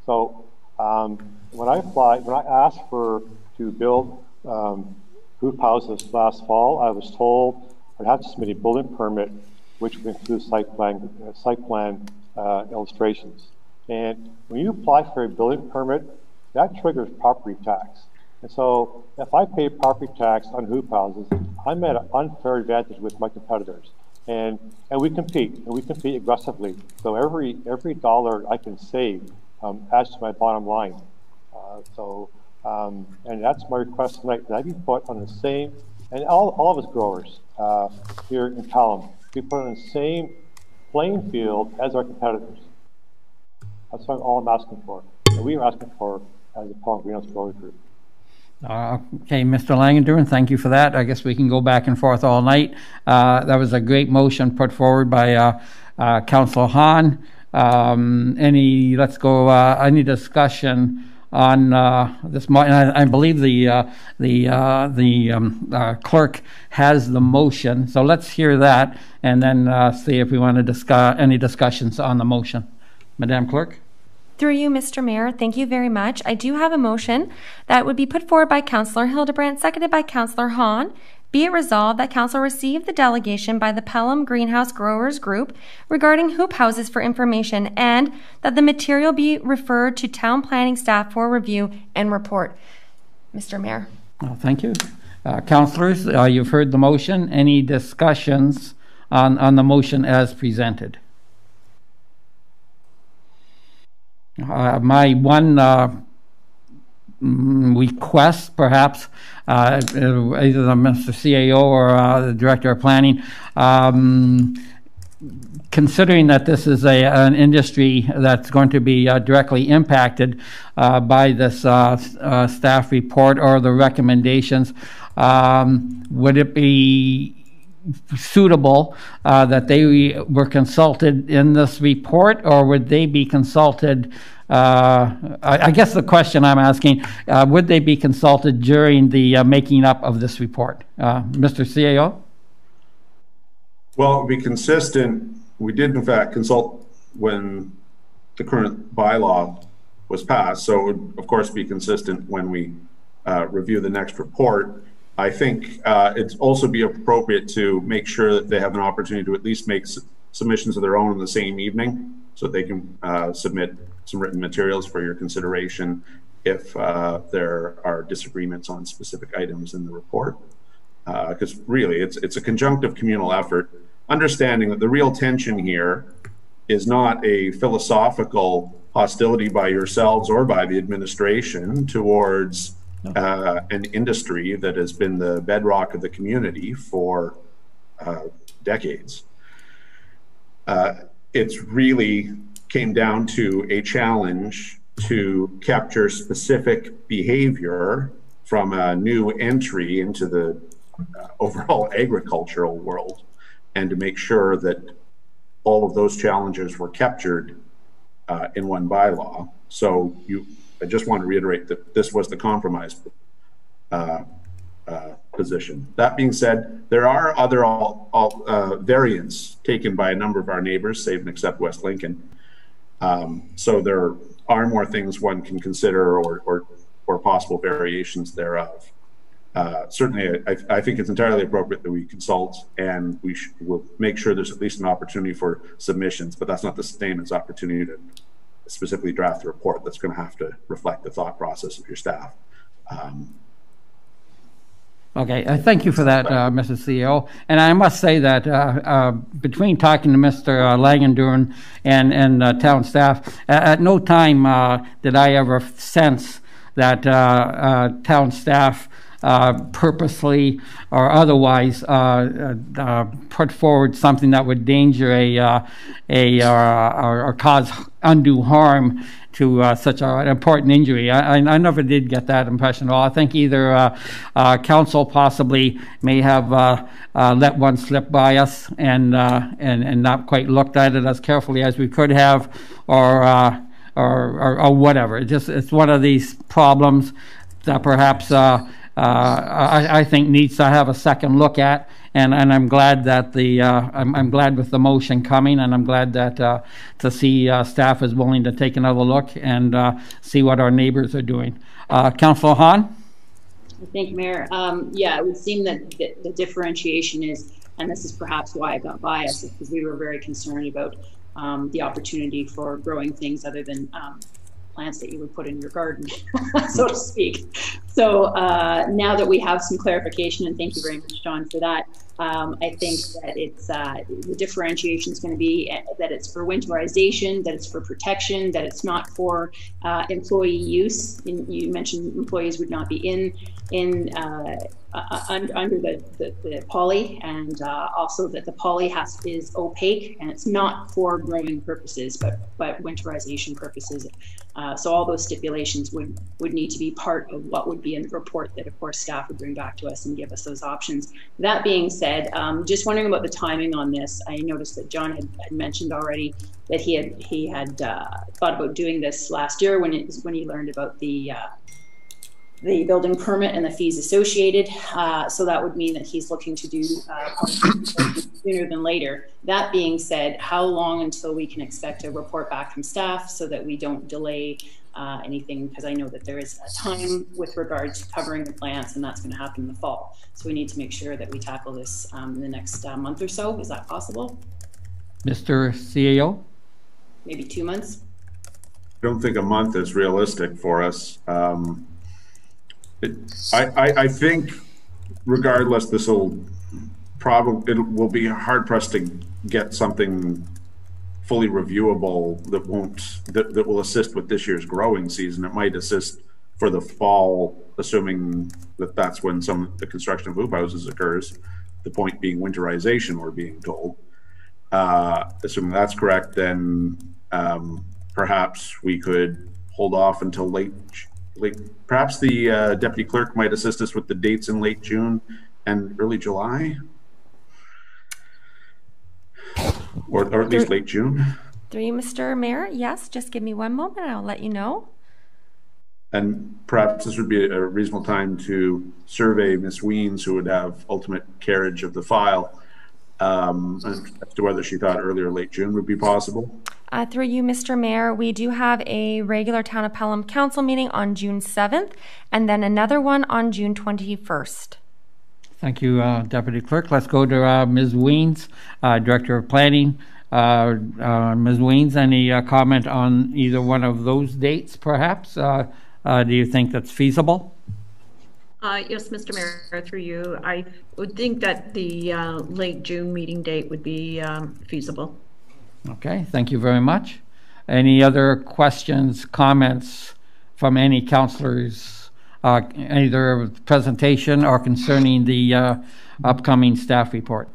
So um, when I applied, when I asked for to build um, hoop houses last fall, I was told I'd have to submit a building permit, which would include site plan, uh, site plan uh, illustrations. And when you apply for a building permit, that triggers property tax. And so if I pay property tax on hoop houses, I'm at an unfair advantage with my competitors. And, and we compete, and we compete aggressively. So every, every dollar I can save um, adds to my bottom line. Uh, so, um, and that's my request tonight, that I be put on the same, and all, all of us growers uh, here in Pelham, be put on the same playing field as our competitors. That's all I'm asking for. And we are asking for as a Pelham Greenhouse Growers Group. Uh, Okay, Mr. Langendoen, thank you for that. I guess we can go back and forth all night. Uh, That was a great motion put forward by uh, uh, Councilor Haun. Um, Any, let's go, uh, any discussion on uh, this, mo- and I I believe the, uh, the, uh, the um, uh, clerk has the motion, so let's hear that, and then uh, see if we want to discuss, any discussions on the motion. Madam Clerk? Through you, Mr. Mayor, thank you very much. I do have a motion that would be put forward by Councillor Hildebrandt, seconded by Councillor Haun. Be it resolved that Council receive the delegation by the Pelham Greenhouse Growers Group regarding hoop houses for information and that the material be referred to town planning staff for review and report. Mr. Mayor. Well, thank you. Uh, Councilors, uh, you've heard the motion. Any discussions on, on the motion as presented? Uh, My one uh, request, perhaps, uh, either the Mr. CAO or uh, the Director of Planning, um, considering that this is a, an industry that's going to be uh, directly impacted uh, by this uh, uh, staff report or the recommendations, um, would it be suitable uh, that they were consulted in this report, or would they be consulted? Uh, I, I guess the question I'm asking: uh, Would they be consulted during the uh, making up of this report, uh, Mr. CAO? Well, to be consistent, we did in fact consult when the current bylaw was passed, so it would, of course, be consistent when we uh, review the next report. I think uh, it'd also be appropriate to make sure that they have an opportunity to at least make submissions of their own in the same evening, so they can uh, submit some written materials for your consideration if uh, there are disagreements on specific items in the report. Because really it's it's a conjunctive communal effort. Understanding that the real tension here is not a philosophical hostility by yourselves or by the administration towards uh, an industry that has been the bedrock of the community for uh, decades uh, it's really came down to a challenge to capture specific behavior from a new entry into the uh, overall *laughs* agricultural world and to make sure that all of those challenges were captured uh, in one bylaw. So you, I just want to reiterate that this was the compromise uh, uh, position. That being said, there are other all, all, uh, variants taken by a number of our neighbors, save and except West Lincoln. Um, so there are more things one can consider or, or, or possible variations thereof. Uh, certainly, I, I think it's entirely appropriate that we consult and we will make sure there's at least an opportunity for submissions, but that's not the same as opportunity to specifically draft a report that's going to have to reflect the thought process of your staff. Um, Okay, uh, thank you for that, uh, Mrs. CEO. And I must say that uh, uh, between talking to Mr. Uh, Langendoen and and uh, town staff, at, no time did I ever sense that town staff purposely or otherwise uh, uh, uh, put forward something that would danger a uh, a uh, or, or cause undue harm to uh, such an important injury. I, I, never did get that impression at all. I think either uh, uh, council possibly may have uh, uh, let one slip by us and, uh, and and not quite looked at it as carefully as we could have, or uh, or, or, or whatever. It just it's one of these problems that perhaps uh, uh, I, I think needs to have a second look at. And, and I'm glad that the uh, I'm, I'm glad with the motion coming, and I'm glad that uh, to see uh, staff is willing to take another look and uh, see what our neighbors are doing. Uh, Councilor Haun. Thank you, Mayor. Um, yeah, it would seem that the, the differentiation is, and this is perhaps why it got us, because we were very concerned about um, the opportunity for growing things other than um, plants that you would put in your garden, *laughs* so to speak. So uh, now that we have some clarification, and thank you very much, John, for that, um, I think that it's uh, the differentiation is going to be uh, that it's for winterization, that it's for protection, that it's not for uh, employee use. And you mentioned employees would not be in in uh, uh, under, the, the, the poly, and uh, also that the poly has is opaque and it's not for growing purposes, but but winterization purposes. Uh, so all those stipulations would would need to be part of what would be in the report that, of course, staff would bring back to us and give us those options. That being said, um, just wondering about the timing on this. I noticed that John had, had mentioned already that he had he had uh, thought about doing this last year when it when he learned about the uh, the building permit and the fees associated. Uh, so that would mean that he's looking to do uh, sooner than later. That being said, how long until we can expect a report back from staff so that we don't delay uh, anything? Because I know that there is a time with regard to covering the plants, and that's going to happen in the fall. So we need to make sure that we tackle this um, in the next uh, month or so. Is that possible? Mr. CEO? Maybe two months? I don't think a month is realistic for us. Um, I, I, I think regardless, this will probably, it will be hard pressed to get something fully reviewable that won't, that, that will assist with this year's growing season. It might assist for the fall, assuming that that's when some, the construction of hoop houses occurs. The point being winterization, we're being told. Uh, assuming that's correct, then, um, perhaps we could hold off until late, late, perhaps the, uh, deputy clerk might assist us with the dates in late June and early July? Or, or at least late June? Three, Mr. Mayor. Yes, just give me one moment. I'll let you know. And perhaps this would be a reasonable time to survey Ms. Wiens, who would have ultimate carriage of the file, um, as to whether she thought early or late June would be possible. Uh, through you, Mr. Mayor, we do have a regular Town of Pelham Council meeting on June 7th and then another one on June 21st. Thank you, uh, Deputy Clerk. Let's go to uh, Ms. Wiens, uh, Director of Planning. Uh, uh, Ms. Wiens, any uh, comment on either one of those dates, perhaps? Uh, uh, do you think that's feasible? Uh, Yes, Mr. Mayor, through you, I would think that the uh, late June meeting date would be um, feasible. Okay, thank you very much. Any other questions, comments from any councilors, uh, either presentation or concerning the uh, upcoming staff report?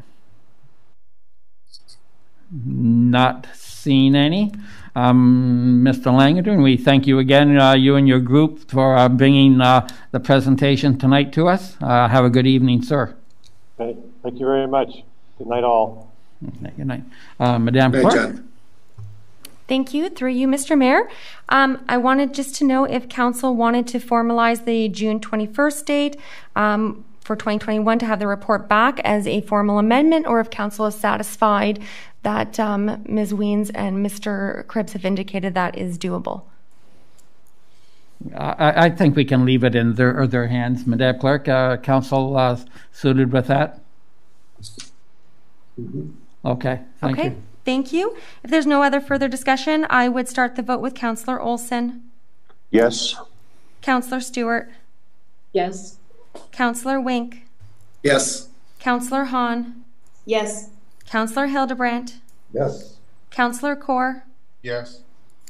Not seeing any. Um, Mr. Langendoen, we thank you again, uh, you and your group, for uh, bringing uh, the presentation tonight to us. Uh, have a good evening, sir. Okay, thank you very much. Good night, all. Good night. Uh, Madam Hey, Clerk? John. Thank you. Through you, Mr. Mayor. Um, I wanted just to know if council wanted to formalize the June 21st date um, for 2021 to have the report back as a formal amendment, or if council is satisfied that um, Ms. Wiens and Mr. Cribbs have indicated that is doable. I, I think we can leave it in their, their hands. Madam Clerk, uh, council uh, suited with that? Okay, thank okay, you. thank you. If there's no other further discussion, I would start the vote with Councillor Olson, Yes. Councillor Stewart, Yes. Councillor Wink, Yes. Councillor Haun, Yes. Counselor Hildebrandt, Yes. Counselor Kore, Yes.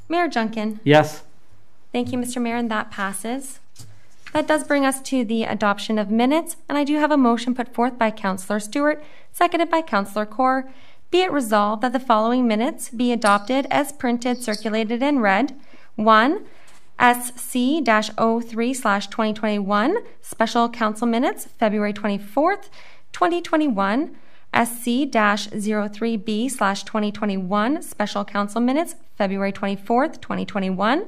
Mayor Junkin. Yes. Thank you, Mr. Mayor, and that passes. That does bring us to the adoption of minutes, and I do have a motion put forth by Counselor Stewart, seconded by Counselor Kore. Be it resolved that the following minutes be adopted as printed, circulated, and read. One, SC 03 2021, Special Council Minutes, February 24th, 2021. SC 03B 2021, Special Council Minutes, February 24th, 2021.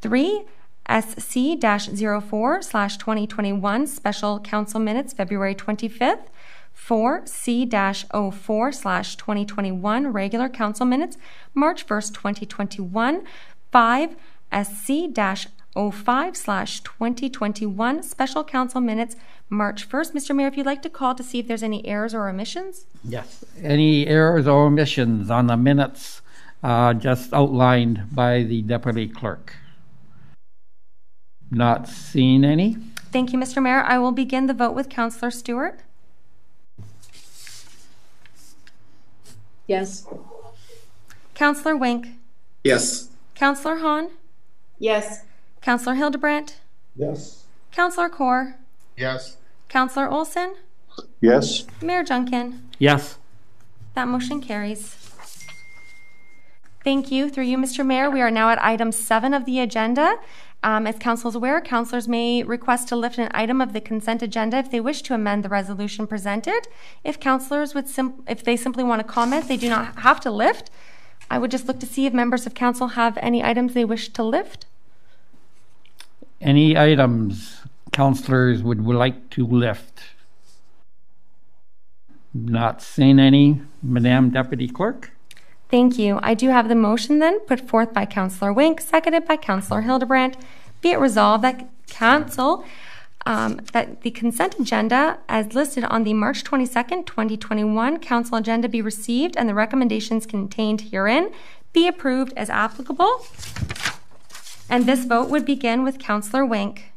3. SC 04 2021, Special Council Minutes, February 25th. 4. C 04 2021, Regular Council Minutes, March 1st, 2021. 5. SC 05 2021, Special Council Minutes, March 1st. Mr. Mayor, if you'd like to call to see if there's any errors or omissions? Yes. Any errors or omissions on the minutes uh, just outlined by the deputy clerk? Not seeing any. Thank you, Mr. Mayor. I will begin the vote with Counselor Stewart. Yes. Counselor Wink. Yes. Counselor Haun. Yes. Counselor Hildebrandt. Yes. Counselor Kore. Yes. Counselor Olson. Yes. Mayor Junkin. Yes. That motion carries. Thank you. Through you, Mr. Mayor, we are now at item seven of the agenda. Um, as council is aware, councilors may request to lift an item of the consent agenda if they wish to amend the resolution presented. If councilors would, sim- if they simply want to comment, they do not have to lift. I would just look to see if members of council have any items they wish to lift. Any items councillors would, like to lift? Not seeing any. Madam Deputy Clerk? Thank you. I do have the motion then put forth by Councillor Wink, seconded by Councillor Hildebrandt. Be it resolved that council um, that the consent agenda as listed on the March 22nd, 2021 council agenda be received and the recommendations contained herein be approved as applicable. And this vote would begin with Councillor Wink.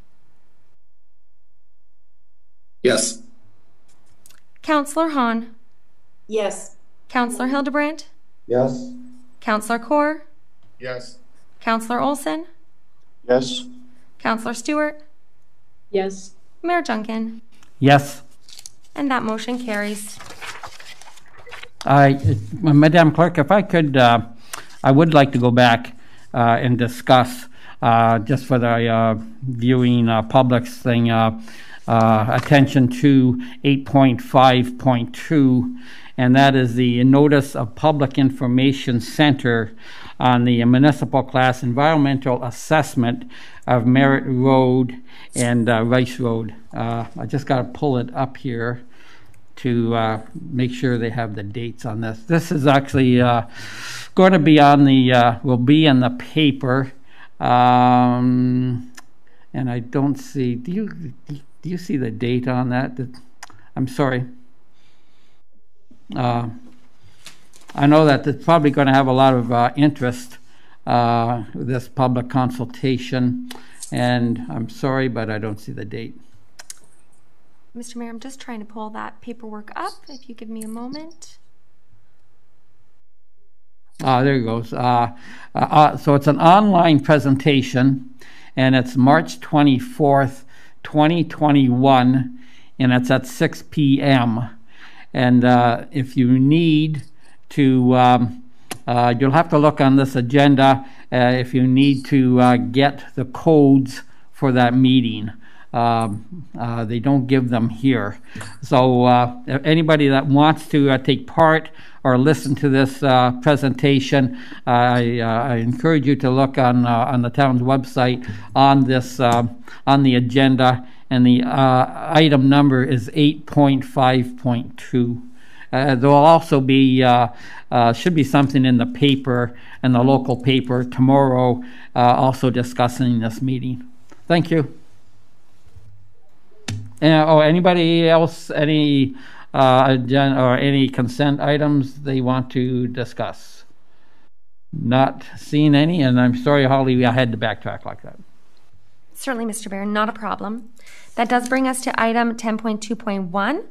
Yes. Councillor Haun. Yes. Councillor Hildebrandt. Yes. Councillor Kore. Yes. Councillor Olson. Yes. Councillor Stewart. Yes. Mayor Junkin. Yes. And that motion carries. I, uh, Madam Clerk, if I could, uh, I would like to go back uh, and discuss, uh, just for the uh, viewing uh, public's thing, uh, attention to 8.5.2, and that is the Notice of Public Information Center on the municipal class environmental assessment of Merritt Road and uh, Rice Road. Uh, I just got to pull it up here to uh, make sure they have the dates on this. This is actually uh, going to be on the, uh, will be in the paper. Um, and I don't see, do you, do you see the date on that? That- I'm sorry. Uh, I know that it's probably going to have a lot of uh, interest, uh, this public consultation. And I'm sorry, but I don't see the date. Mr. Mayor, I'm just trying to pull that paperwork up. If you give me a moment. Ah, there it goes. Uh, uh, uh, so it's an online presentation, and it's March 24th, 2021, and it's at 6 p.m. And uh, if you need to, um, uh, you'll have to look on this agenda uh, if you need to uh, get the codes for that meeting. Um, uh, they don't give them here. So uh, anybody that wants to take part or listen to this uh, presentation, I, uh, I encourage you to look on uh, on the town's website on this uh, on the agenda, and the item number is 8.5.2. Uh, there'll also be uh, uh, should be something in the paper in the local paper tomorrow, also discussing this meeting. Thank you. And, oh, anybody else, any, uh, agen- or any consent items they want to discuss? Not seeing any, and I'm sorry, Holly, I had to backtrack like that. Certainly, Mr. Mayor, not a problem. That does bring us to item 10.2.1,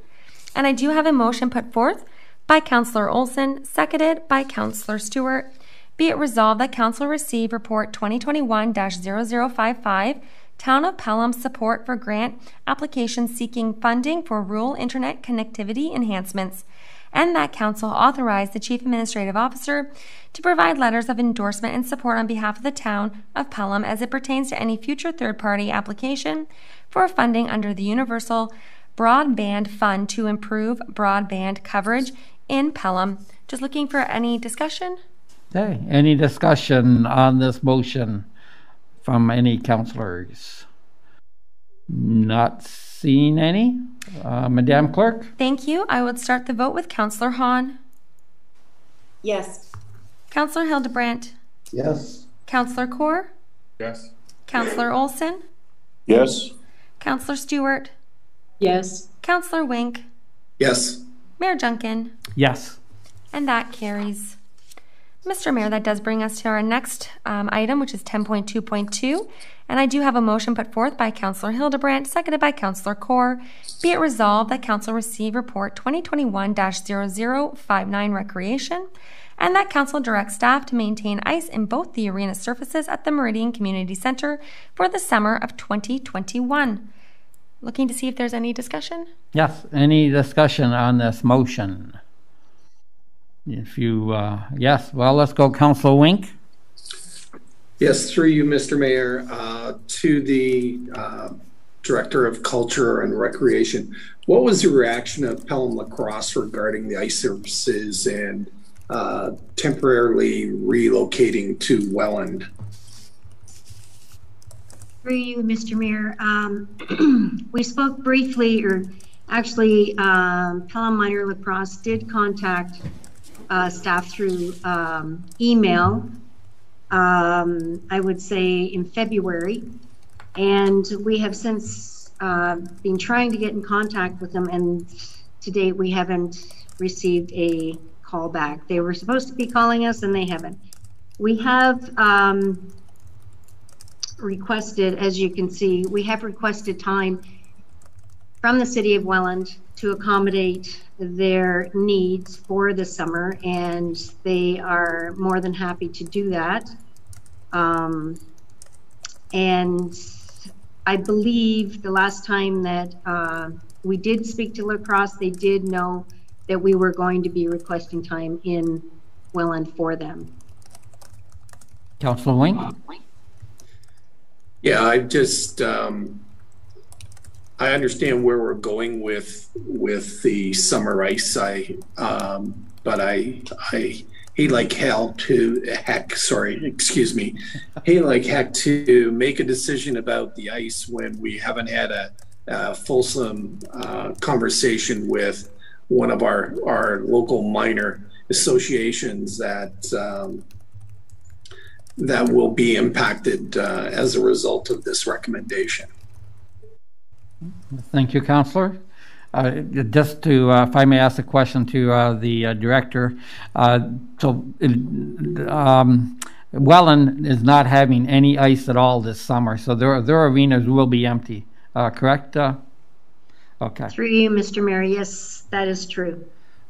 and I do have a motion put forth by Councillor Olson, seconded by Councillor Stewart. Be it resolved that Council receive Report 2021-0055, Town of Pelham Support for Grant applications Seeking Funding for Rural Internet Connectivity Enhancements, and that Council authorize the Chief Administrative Officer to provide letters of endorsement and support on behalf of the Town of Pelham as it pertains to any future third-party application for funding under the Universal Broadband Fund to improve broadband coverage in Pelham. Just looking for any discussion? Okay, any discussion on this motion from any councillors? Not seeing any. Uh, Madam Clerk? Thank you. I would start the vote with Councillor Haun, Yes. Councillor Hildebrandt, Yes. Councillor Kore, Yes. Councillor Olson, Yes. Councillor Stewart, Yes. Councillor Wink, Yes. Mayor Junkin, Yes. and that carries. Mr. Mayor, that does bring us to our next um, item, which is 10.2.2. And I do have a motion put forth by Councillor Hildebrandt, seconded by Councillor Kore. Be it resolved that Council receive Report 2021-0059 Recreation, and that Council direct staff to maintain ice in both the arena surfaces at the Meridian Community Center for the summer of 2021. Looking to see if there's any discussion? Yes, any discussion on this motion? If you, uh, yes, well, let's go Council Wink. Yes, through you, Mr. Mayor, uh, to the uh, Director of Culture and Recreation. What was the reaction of Pelham Lacrosse regarding the ice services and uh, temporarily relocating to Welland? Through you, Mr. Mayor, um, *clears throat* we spoke briefly, or actually, um, Pelham Minor Lacrosse did contact uh, staff through um, email, um, I would say in February. And we have since uh, been trying to get in contact with them, and to date, we haven't received a call back. They were supposed to be calling us, and they haven't. We have um, requested, as you can see, we have requested time from the city of Welland to accommodate their needs for the summer, and they are more than happy to do that. Um, and I believe the last time that uh, we did speak to Lacrosse, they did know that we were going to be requesting time in Welland for them. Council Wink? Yeah, I just um, I understand where we're going with with the summer ice. I um, but I I hate like hell to heck. Sorry, excuse me. Hate like heck to make a decision about the ice when we haven't had a, a fulsome uh, conversation with one of our our local minor associations that. Um, that will be impacted uh, as a result of this recommendation. Thank you, Councillor. Uh, just to, uh, if I may ask a question to uh, the uh, director, uh, so um, Welland is not having any ice at all this summer, so their their arenas will be empty. Uh, correct? okay. Through you, Mr. Mayor. Yes, that is true.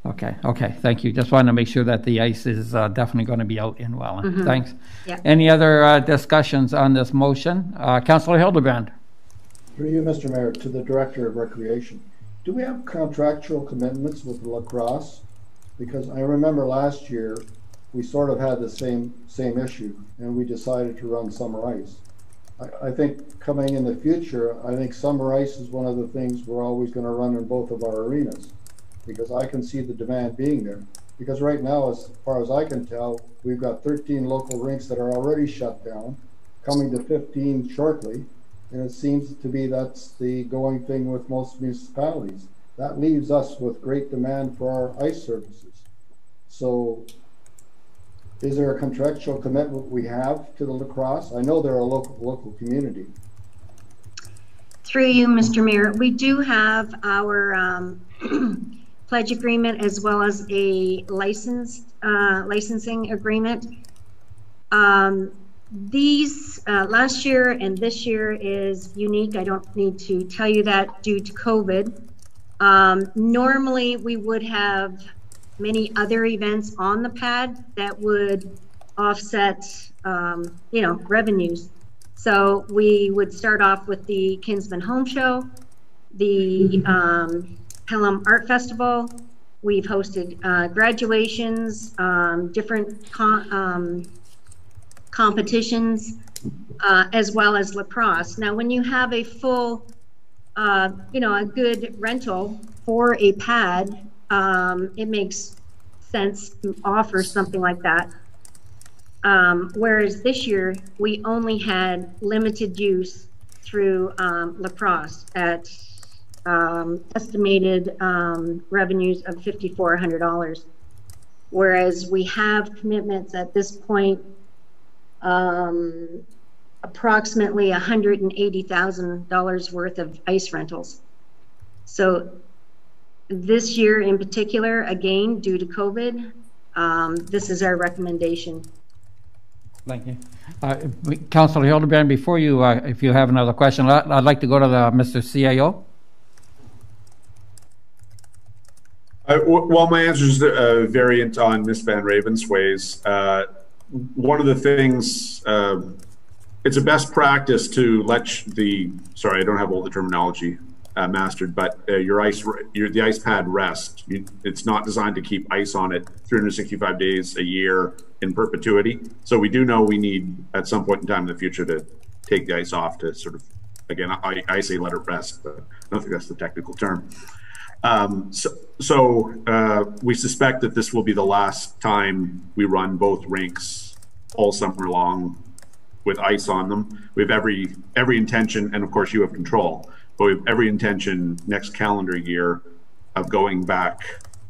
Okay, okay, thank you. Just wanted to make sure that the ice is uh, definitely going to be out in Welland. Mhm. Thanks. Yeah. Any other uh, discussions on this motion? Uh, Councillor Hildebrandt? Through you, Mr. Mayor, to the Director of Recreation. Do we have contractual commitments with lacrosse? Because I remember last year, we sort of had the same, same issue, and we decided to run summer ice. I, I think coming in the future, I think summer ice is one of the things we're always gonna run in both of our arenas. Because I can see the demand being there. Because right now, as far as I can tell, we've got thirteen local rinks that are already shut down, coming to fifteen shortly. And it seems to be that's the going thing with most municipalities. That leaves us with great demand for our ice services. So is there a contractual commitment we have to the lacrosse? I know they're a local, local community. Through you, Mr. Mayor, we do have our um, *clears throat* pledge agreement as well as a license, uh, licensing agreement. Um, these, uh, last year and this year is unique. I don't need to tell you that due to COVID. Um, normally, we would have many other events on the pad that would offset, um, you know, revenues. So we would start off with the Kinsmen Home Show, the um, Pelham Art Festival. We've hosted uh, graduations, um, different um, competitions, uh, as well as lacrosse. Now, when you have a full, uh, you know, a good rental for a pad, um, it makes sense to offer something like that. Um, whereas this year, we only had limited use through um, lacrosse at um, estimated um, revenues of $5,400. Whereas we have commitments at this point, um, approximately $180,000 worth of ice rentals. So this year in particular, again, due to COVID, um, this is our recommendation. Thank you. Uh, Councilor Hildebrandt, before you, uh, if you have another question, I'd, I'd like to go to the Mr. CIO. Uh, well, my answer is a variant on Miss vanRavenswaay's. Uh, one of the things, uh, it's a best practice to let the, sorry, I don't have all the terminology uh, mastered, but uh, your ice, your, the ice pad rest. You, it's not designed to keep ice on it 365 days a year in perpetuity. So we do know we need at some point in time in the future to take the ice off to sort of, again, I, I say let it rest, but I don't think that's the technical term. Um, so, so uh, we suspect that this will be the last time we run both rinks all summer long with ice on them. We have every every intention, and of course you have control, but we have every intention next calendar year of going back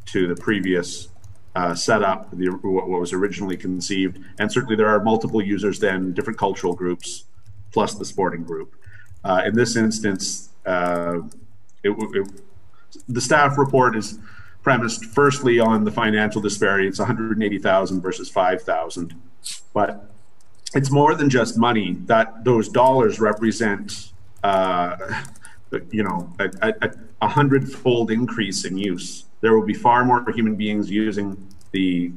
to the previous uh, setup, the, what, was originally conceived, and certainly there are multiple users then, different cultural groups, plus the sporting group. Uh, in this instance, uh, it, it the staff report is premised firstly on the financial disparity. It's 180,000 versus 5,000, but it's more than just money. That those dollars represent, uh, you know, a, a, a hundredfold increase in use. There will be far more human beings using the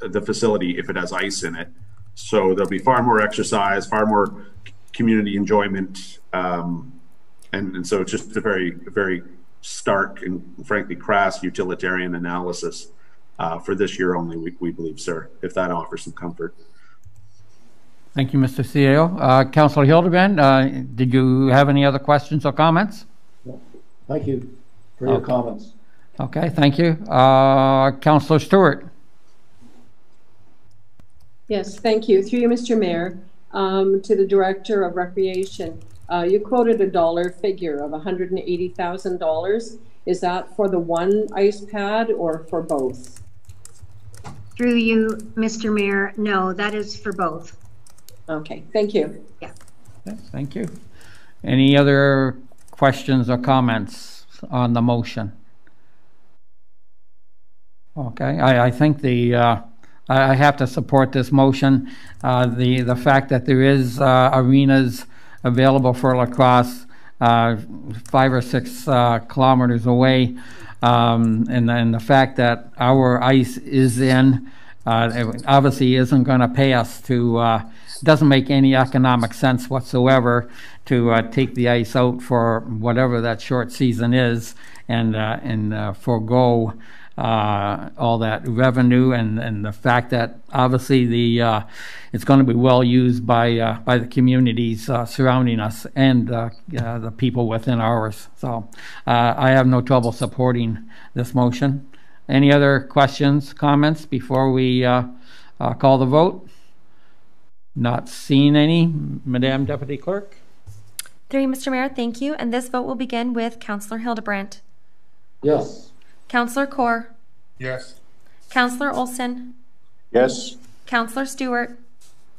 the facility if it has ice in it. So there'll be far more exercise, far more community enjoyment, um, and, and so it's just a very, very stark and frankly crass utilitarian analysis uh, for this year only, we, we believe, sir, if that offers some comfort. Thank you, Mr. CEO. Uh, Councilor Hildebrandt, uh, did you have any other questions or comments? Thank you for your comments. Okay, thank you. Uh, Councilor Stewart? Yes, thank you. Through you, Mr. Mayor, um, to the Director of Recreation. Uh, you quoted a dollar figure of $180,000. Is that for the one ice pad or for both? Through you, Mr. Mayor, no, that is for both. Okay, thank you. Yeah. Okay, Thank you. Any other questions or comments on the motion? Okay, I, I think the, uh, I, I have to support this motion. Uh, the, the fact that there is, uh, arenas available for lacrosse, uh, five or six, uh, kilometers away. Um, and then the fact that our ice is in, uh, obviously isn't gonna pay us to, uh, doesn't make any economic sense whatsoever to, uh, take the ice out for whatever that short season is and, uh, and, forego, uh, all that revenue and, and the fact that obviously the, uh, it's going to be well used by, uh, by the communities uh, surrounding us and uh, uh, the people within ours. So uh, I have no trouble supporting this motion. Any other questions, comments before we uh, uh, call the vote? Not seeing any. Madam Deputy Clerk? Three, Mr. Mayor, thank you. And this vote will begin with Councillor Hildebrandt. Yes. Councillor Kore. Yes. Councillor Olson. Yes. Councillor Stewart.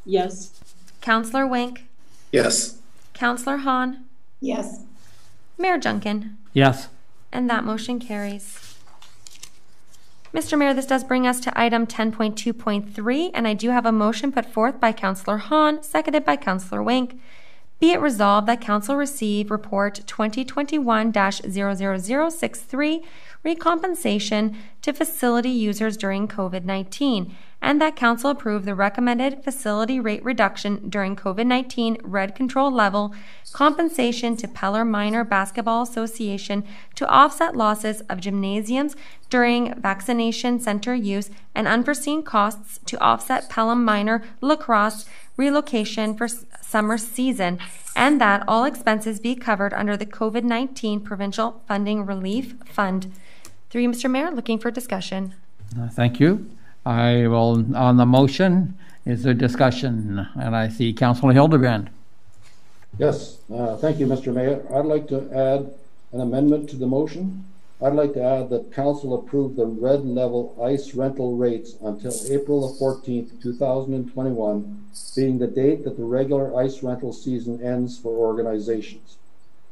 Yes. Councillor Wink. Yes. Councillor Haun. Yes. Mayor Junkin. Yes. And that motion carries. Mr. Mayor, this does bring us to item 10.2.3, and I do have a motion put forth by Councillor Haun, seconded by Councillor Wink. Be it resolved that Council receive Report 2021-00063, Recompensation to Facility Users During COVID-19, and that Council approve the recommended facility rate reduction during COVID-19 red control level compensation to Pelham Minor Basketball Association to offset losses of gymnasiums during vaccination center use and unforeseen costs to offset Pelham Minor lacrosse relocation for summer season, and that all expenses be covered under the COVID 19 Provincial Funding Relief Fund. Through you, Mr. Mayor, looking for discussion. Uh, Thank you. I will, on the motion, is there discussion? And I see Councilor Hildebrandt. Yes, uh, thank you, Mr. Mayor. I'd like to add an amendment to the motion. I'd like to add that council approve the red level ice rental rates until April the fourteenth, two thousand and twenty-one, being the date that the regular ice rental season ends for organizations.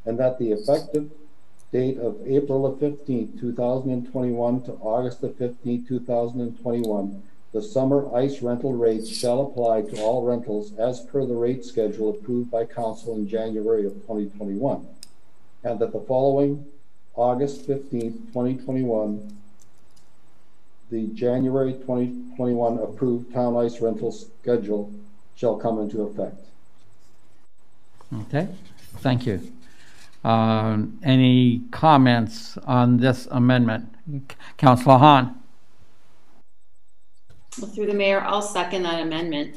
And that the effective date of April the fifteenth, two thousand and twenty-one to August the fifteenth, two thousand and twenty-one, the summer ice rental rates shall apply to all rentals as per the rate schedule approved by council in January of 2021. And that the following August 15th, 2021, the January 2021 approved town ice rental schedule shall come into effect. Okay, thank you. Um, Any comments on this amendment? Councilor Haun? Well, Through the mayor, I'll second that amendment.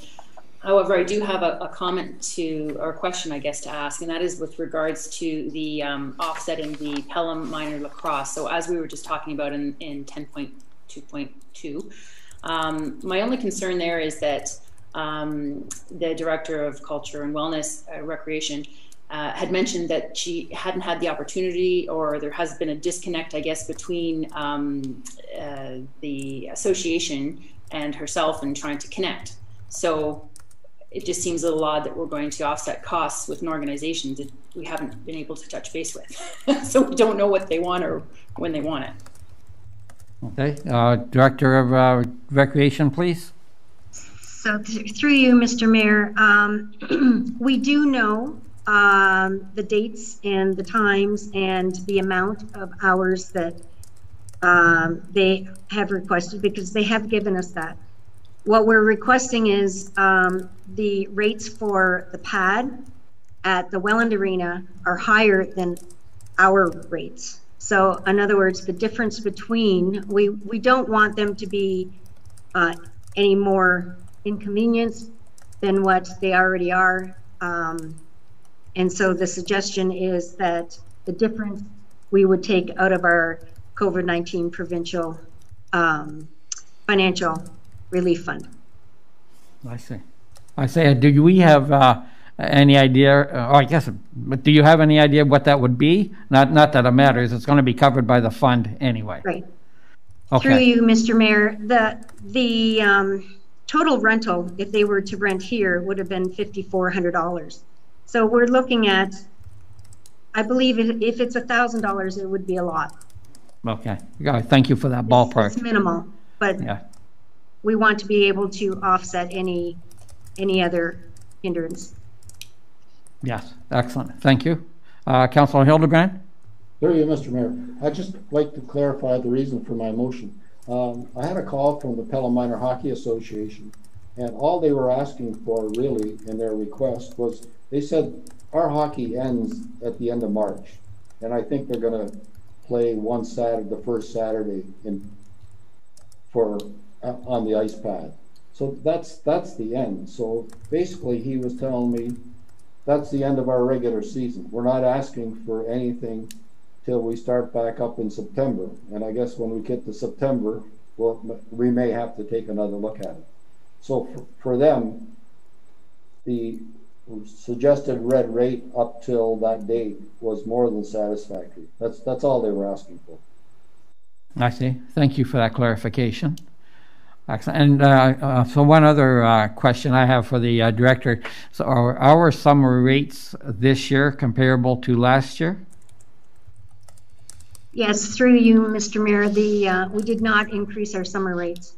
However, I do have a, a comment to, or a question, I guess, to ask, and that is with regards to the um, offsetting the Pelham minor lacrosse. So as we were just talking about in, in 10.2.2, um, my only concern there is that um, the director of culture and wellness uh, recreation uh, had mentioned that she hadn't had the opportunity, or there has been a disconnect, I guess, between um, uh, the association and herself in trying to connect. So it just seems a little odd that we're going to offset costs with an organization that we haven't been able to touch base with. *laughs* so we don't know what they want or when they want it. Okay, uh, Director of uh, Recreation, please? So th- through you, Mr. Mayor, um, *clears throat* we do know um, the dates and the times and the amount of hours that um, they have requested because they have given us that. What we're requesting is um, the rates for the pad at the Welland Arena are higher than our rates. So in other words, the difference between, we, we don't want them to be uh, any more inconvenienced than what they already are. Um, and so the suggestion is that the difference we would take out of our COVID 19 provincial um, financial relief fund. I see. I say, do we have uh, any idea, uh, or I guess, but do you have any idea what that would be? Not, not that it matters, it's going to be covered by the fund anyway. Right. Okay. Through you, Mr. Mayor, the, the um, total rental, if they were to rent here, would have been $5,400. So we're looking at, I believe if if it's $1,000, it would be a lot. okay. Yeah, Thank you for that ballpark. It's ballpark. minimal, but Yeah, we want to be able to offset any, any other hindrance. yes, excellent. Thank you. Uh, Councilor Hildebrandt? Through you, Mr. Mayor, I'd just like to clarify the reason for my motion. Um, I had a call from the Pelham Minor Hockey Association, and all they were asking for really in their request was, they said, our hockey ends at the end of March. And I think they're gonna play one Saturday, the first Saturday in, for, uh, on the ice pad. So that's, that's the end. So basically, he was telling me, that's the end of our regular season. We're not asking for anything till we start back up in September. And I guess when we get to September, well, we may have to take another look at it. So for, for them, the suggested red rate up till that date was more than satisfactory. That's, that's all they were asking for. I see. Thank you for that clarification. Excellent. And uh, uh, so one other uh, question I have for the uh, director. So are our summer rates this year comparable to last year? Yes, through you, Mr. Mayor, the, uh, we did not increase our summer rates.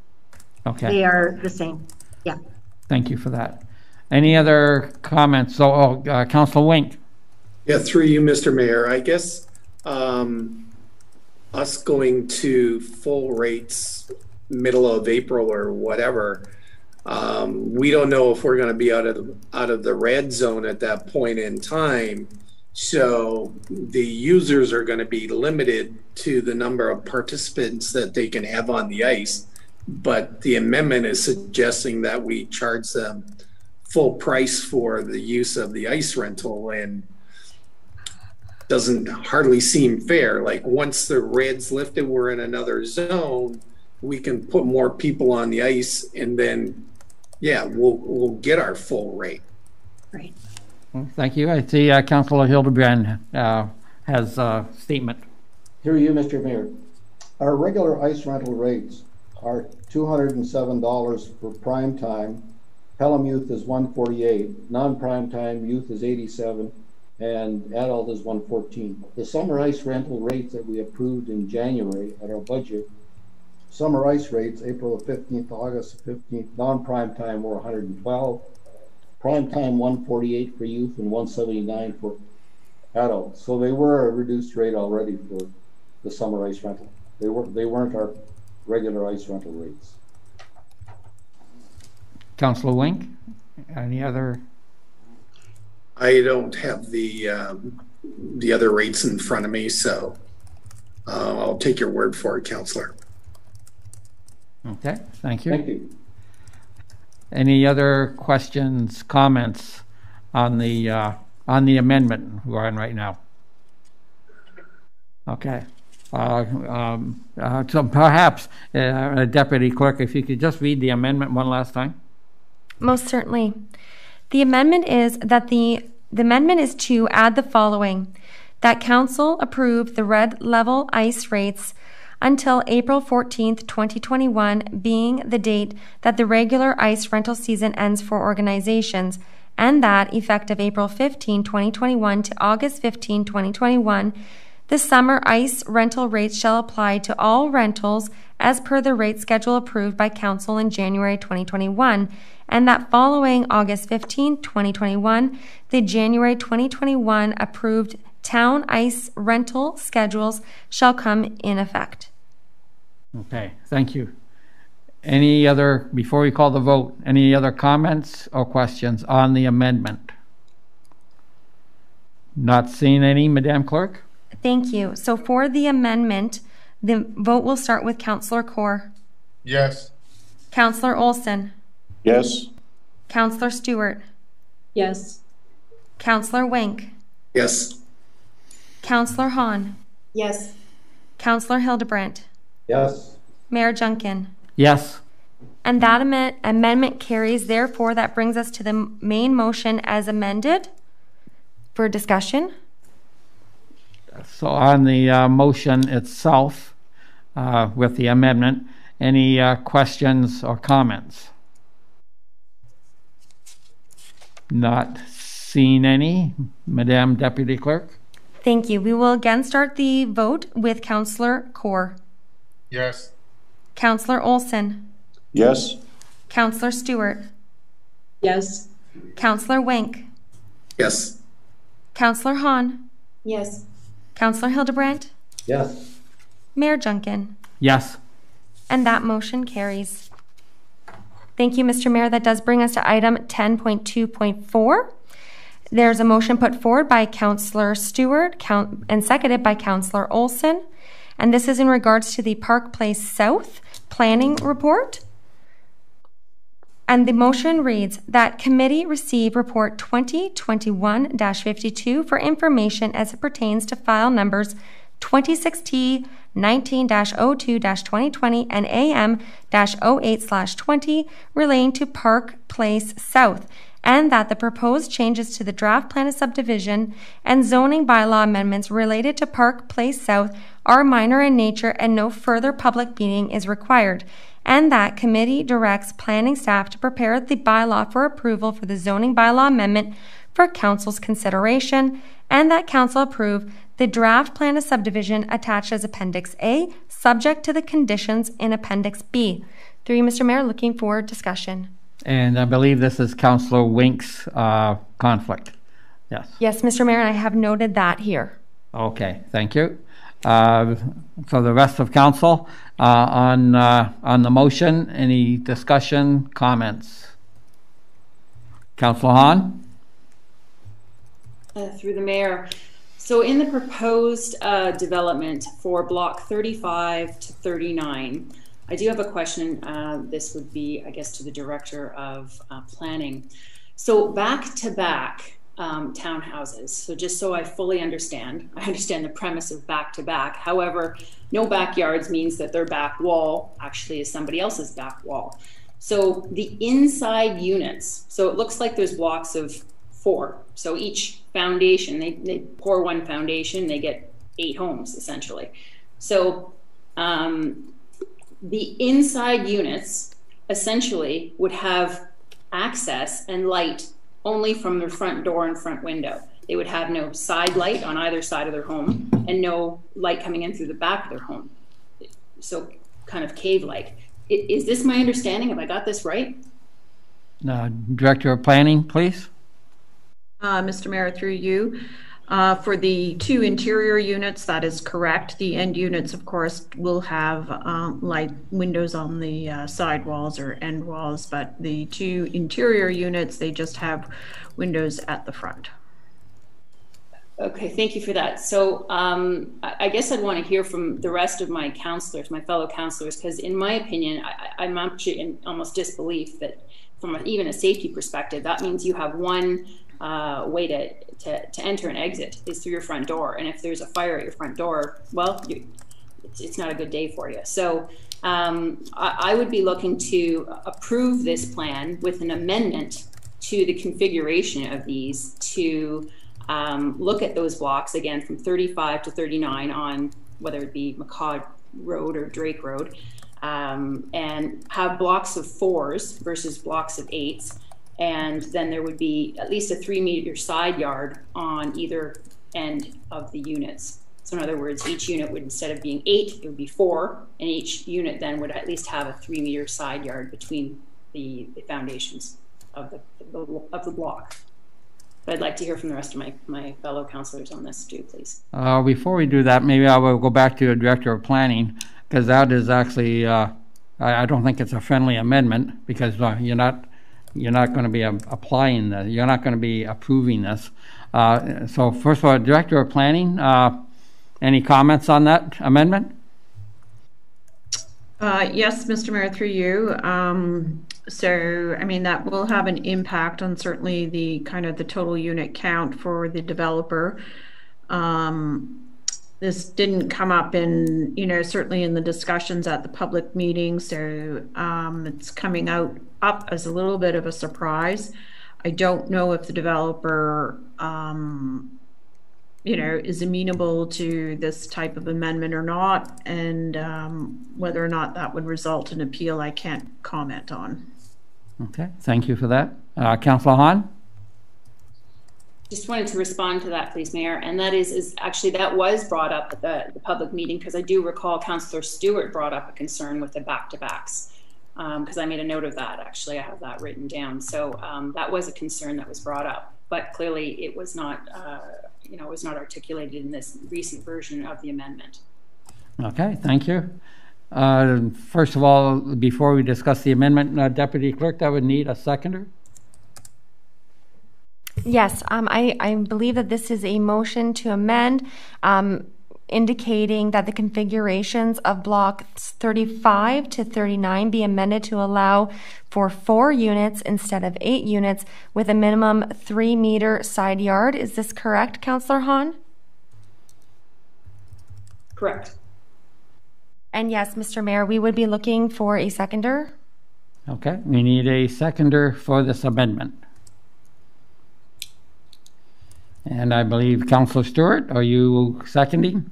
Okay. They are the same. Yeah. thank you for that. Any other comments? So, oh, uh, Wink? Yeah, through you, Mr. Mayor, I guess, um, us going to full rates middle of April or whatever, um, we don't know if we're gonna be out of, out of the red zone at that point in time. So the users are gonna be limited to the number of participants that they can have on the ice. But the amendment is suggesting that we charge them full price for the use of the ice rental and doesn't hardly seem fair. Like once the red's lifted, we're in another zone. We can put more people on the ice, and then, yeah, we'll we'll get our full rate. Right. Thank you. I see uh, Councilor Hildebrandt uh, has a statement. Through you, Mr. Mayor. Our regular ice rental rates are two hundred and seven dollars for prime time. Pelham Youth is one forty-eight, non-prime time youth is eighty-seven, and adult is one fourteen. The summer ice rental rates that we approved in January at our budget, summer ice rates, April the fifteenth, August the fifteenth, non-prime time were hundred and twelve. Prime time one forty-eight for youth and one seventy-nine for adults. So they were a reduced rate already for the summer ice rental. They weren't, they weren't our regular ice rental rates. Councilor Wink? Any other? I don't have the um, the other rates in front of me, so uh, I'll take your word for it, Counselor. Okay, thank you. Thank you. Any other questions, comments on the, uh, on the amendment we're on right now? Okay. Uh, um, uh, So perhaps, uh, Deputy Clerk, if you could just read the amendment one last time? Most certainly. The amendment is that the, the amendment is to add the following. That council approve the red level ice rates until April 14th, 2021, being the date that the regular ice rental season ends for organizations, and that effective April 15, 2021 to August 15, 2021, the summer ice rental rates shall apply to all rentals as per the rate schedule approved by council in January 2021, and that following August 15, 2021, the January 2021 approved town ice rental schedules shall come in effect. Okay, thank you. Any other, before we call the vote, any other comments or questions on the amendment? Not seeing any, Madam Clerk? Thank you. So for the amendment, the vote will start with Councillor Kore, Yes. Councillor Olson, Yes? Councillor Stewart, Yes. Councillor Wink, Yes. Councillor Haun, Yes. Councillor Hildebrandt, Yes. Mayor Junkin. Yes. And that amend- amendment carries. Therefore, that brings us to the m- main motion as amended for discussion. So on the uh, motion itself, uh, with the amendment, any uh, questions or comments? Not seeing any. Madam Deputy Clerk? Thank you. We will again start the vote with Councillor Kore, Yes. Councillor Olson, Yes? Councillor Stewart, Yes. Councillor Wink, Yes. Councillor Haun, Yes. Councillor Hildebrandt, Yes. Mayor Junkin. Yes. And that motion carries. Thank you, Mr. Mayor. That does bring us to item 10.2.4. There's a motion put forward by Councillor Stewart count, and seconded by Councillor Olson. And this is in regards to the Park Place South Planning Report. And the motion reads that committee receive report 2021-52 for information as it pertains to file numbers 26T 19-02-2020 and AM-08/20 relating to Park Place South and that the proposed changes to the draft plan of subdivision and zoning bylaw amendments related to Park Place South are minor in nature and no further public meeting is required and that committee directs planning staff to prepare the bylaw for approval for the zoning bylaw amendment for council's consideration, and that council approve the draft plan of subdivision attached as Appendix A, subject to the conditions in Appendix B. Through you, Mr. Mayor, looking for discussion. And I believe this is Councillor Wink's uh, conflict. Yes. Yes, Mr. Mayor, and I have noted that here. Okay, thank you. Uh, For the rest of council, uh, on, uh, on the motion, any discussion, comments? Councillor Haun? Uh, through the mayor. So in the proposed uh, development for block 35 to 39, I do have a question. Uh, this would be, I guess, to the director of uh, planning. So back to back um, townhouses. So just so I fully understand, *laughs* I understand the premise of back to back. However, no backyards means that their back wall actually is somebody else's back wall. So the inside units, so it looks like there's blocks of four. So each foundation, they, they pour one foundation, they get eight homes essentially. So um, the inside units essentially would have access and light only from their front door and front window. They would have no side light on either side of their home and no light coming in through the back of their home. So kind of cave-like. Is this my understanding? Have I got this right? Uh, Director of Planning, please? Uh, Mr. Mayor, through you. Uh, For the two interior units, that is correct. The end units, of course, will have um, light windows on the uh, side walls or end walls, but the two interior units, they just have windows at the front. Okay, thank you for that. So um, I guess I'd want to hear from the rest of my counselors, my fellow counselors, because in my opinion, I, I'm actually in almost disbelief that from a, even a safety perspective, that means you have one uh, way to, to, to enter and exit is through your front door. And if there's a fire at your front door, well, you, it's, it's not a good day for you. So um, I, I would be looking to approve this plan with an amendment to the configuration of these to um, look at those blocks again from 35 to 39 on whether it be McCaw Road or Drake Road, um, and have blocks of fours versus blocks of eights. And then there would be at least a three meter side yard on either end of the units. So in other words, each unit would, instead of being eight, it would be four, and each unit then would at least have a three meter side yard between the, the foundations of the, of the block. But I'd like to hear from the rest of my, my fellow counselors on this too, please. Uh, Before we do that, maybe I will go back to the Director of Planning, because that is actually, uh, I I don't think it's a friendly amendment, because uh, you're not, you're not going to be um, applying this, you're not going to be approving this. Uh, So first of all, Director of Planning, uh, any comments on that amendment? Uh, Yes, Mr. Mayor, through you. Um, So, I mean, that will have an impact on certainly the kind of the total unit count for the developer. Um, This didn't come up in, you know, certainly in the discussions at the public meeting, so um, it's coming out up as a little bit of a surprise. I don't know if the developer um, you know, is amenable to this type of amendment or not, and um, whether or not that would result in appeal, I can't comment on. Okay, thank you for that. Uh, Councillor Haun? Just wanted to respond to that, please, Mayor, and that is, is actually, that was brought up at the, the public meeting, because I do recall Councillor Stewart brought up a concern with the back-to-backs, because I made a note of that, actually, I have that written down, so um, that was a concern that was brought up, but clearly it was not, uh, you know, was not articulated in this recent version of the amendment. Okay, thank you. Uh, First of all, before we discuss the amendment, uh, Deputy Clerk, I would need a seconder. Yes, um, I, I believe that this is a motion to amend, um, indicating that the configurations of blocks 35 to 39 be amended to allow for four units instead of eight units with a minimum three meter side yard. Is this correct, Councillor Haun? Correct. And yes, Mr. Mayor, we would be looking for a seconder. Okay, we need a seconder for this amendment. And I believe Councillor Stewart, are you seconding?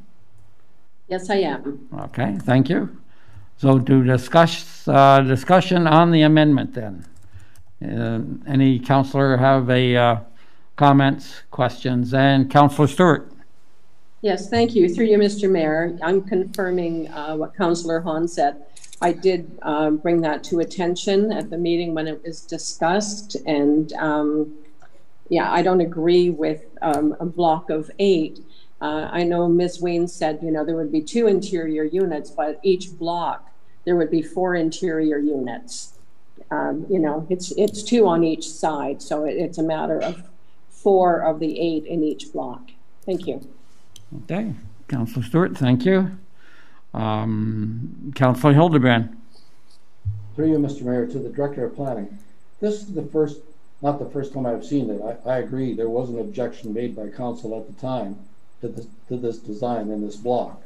Yes, I am. Okay, thank you. So to discuss, uh, discussion on the amendment then. Uh, Any counselor have a, uh, comments, questions? And Councillor Stewart? Yes, thank you. Through you, Mr. Mayor, I'm confirming uh, what Councillor Haun said. I did um, bring that to attention at the meeting when it was discussed, and um, yeah, I don't agree with um, a block of eight. Uh, I know Ms. Wayne said, you know, there would be two interior units, but each block there would be four interior units. Um, you know, it's it's two on each side, so it, it's a matter of four of the eight in each block. Thank you. Okay, Councillor Stewart, thank you. Um, Councillor Hildebrandt. Through you, Mr. Mayor, to the Director of Planning. This is the first, not the first time I've seen it. I, I agree, there was an objection made by council at the time to this, to this design in this block.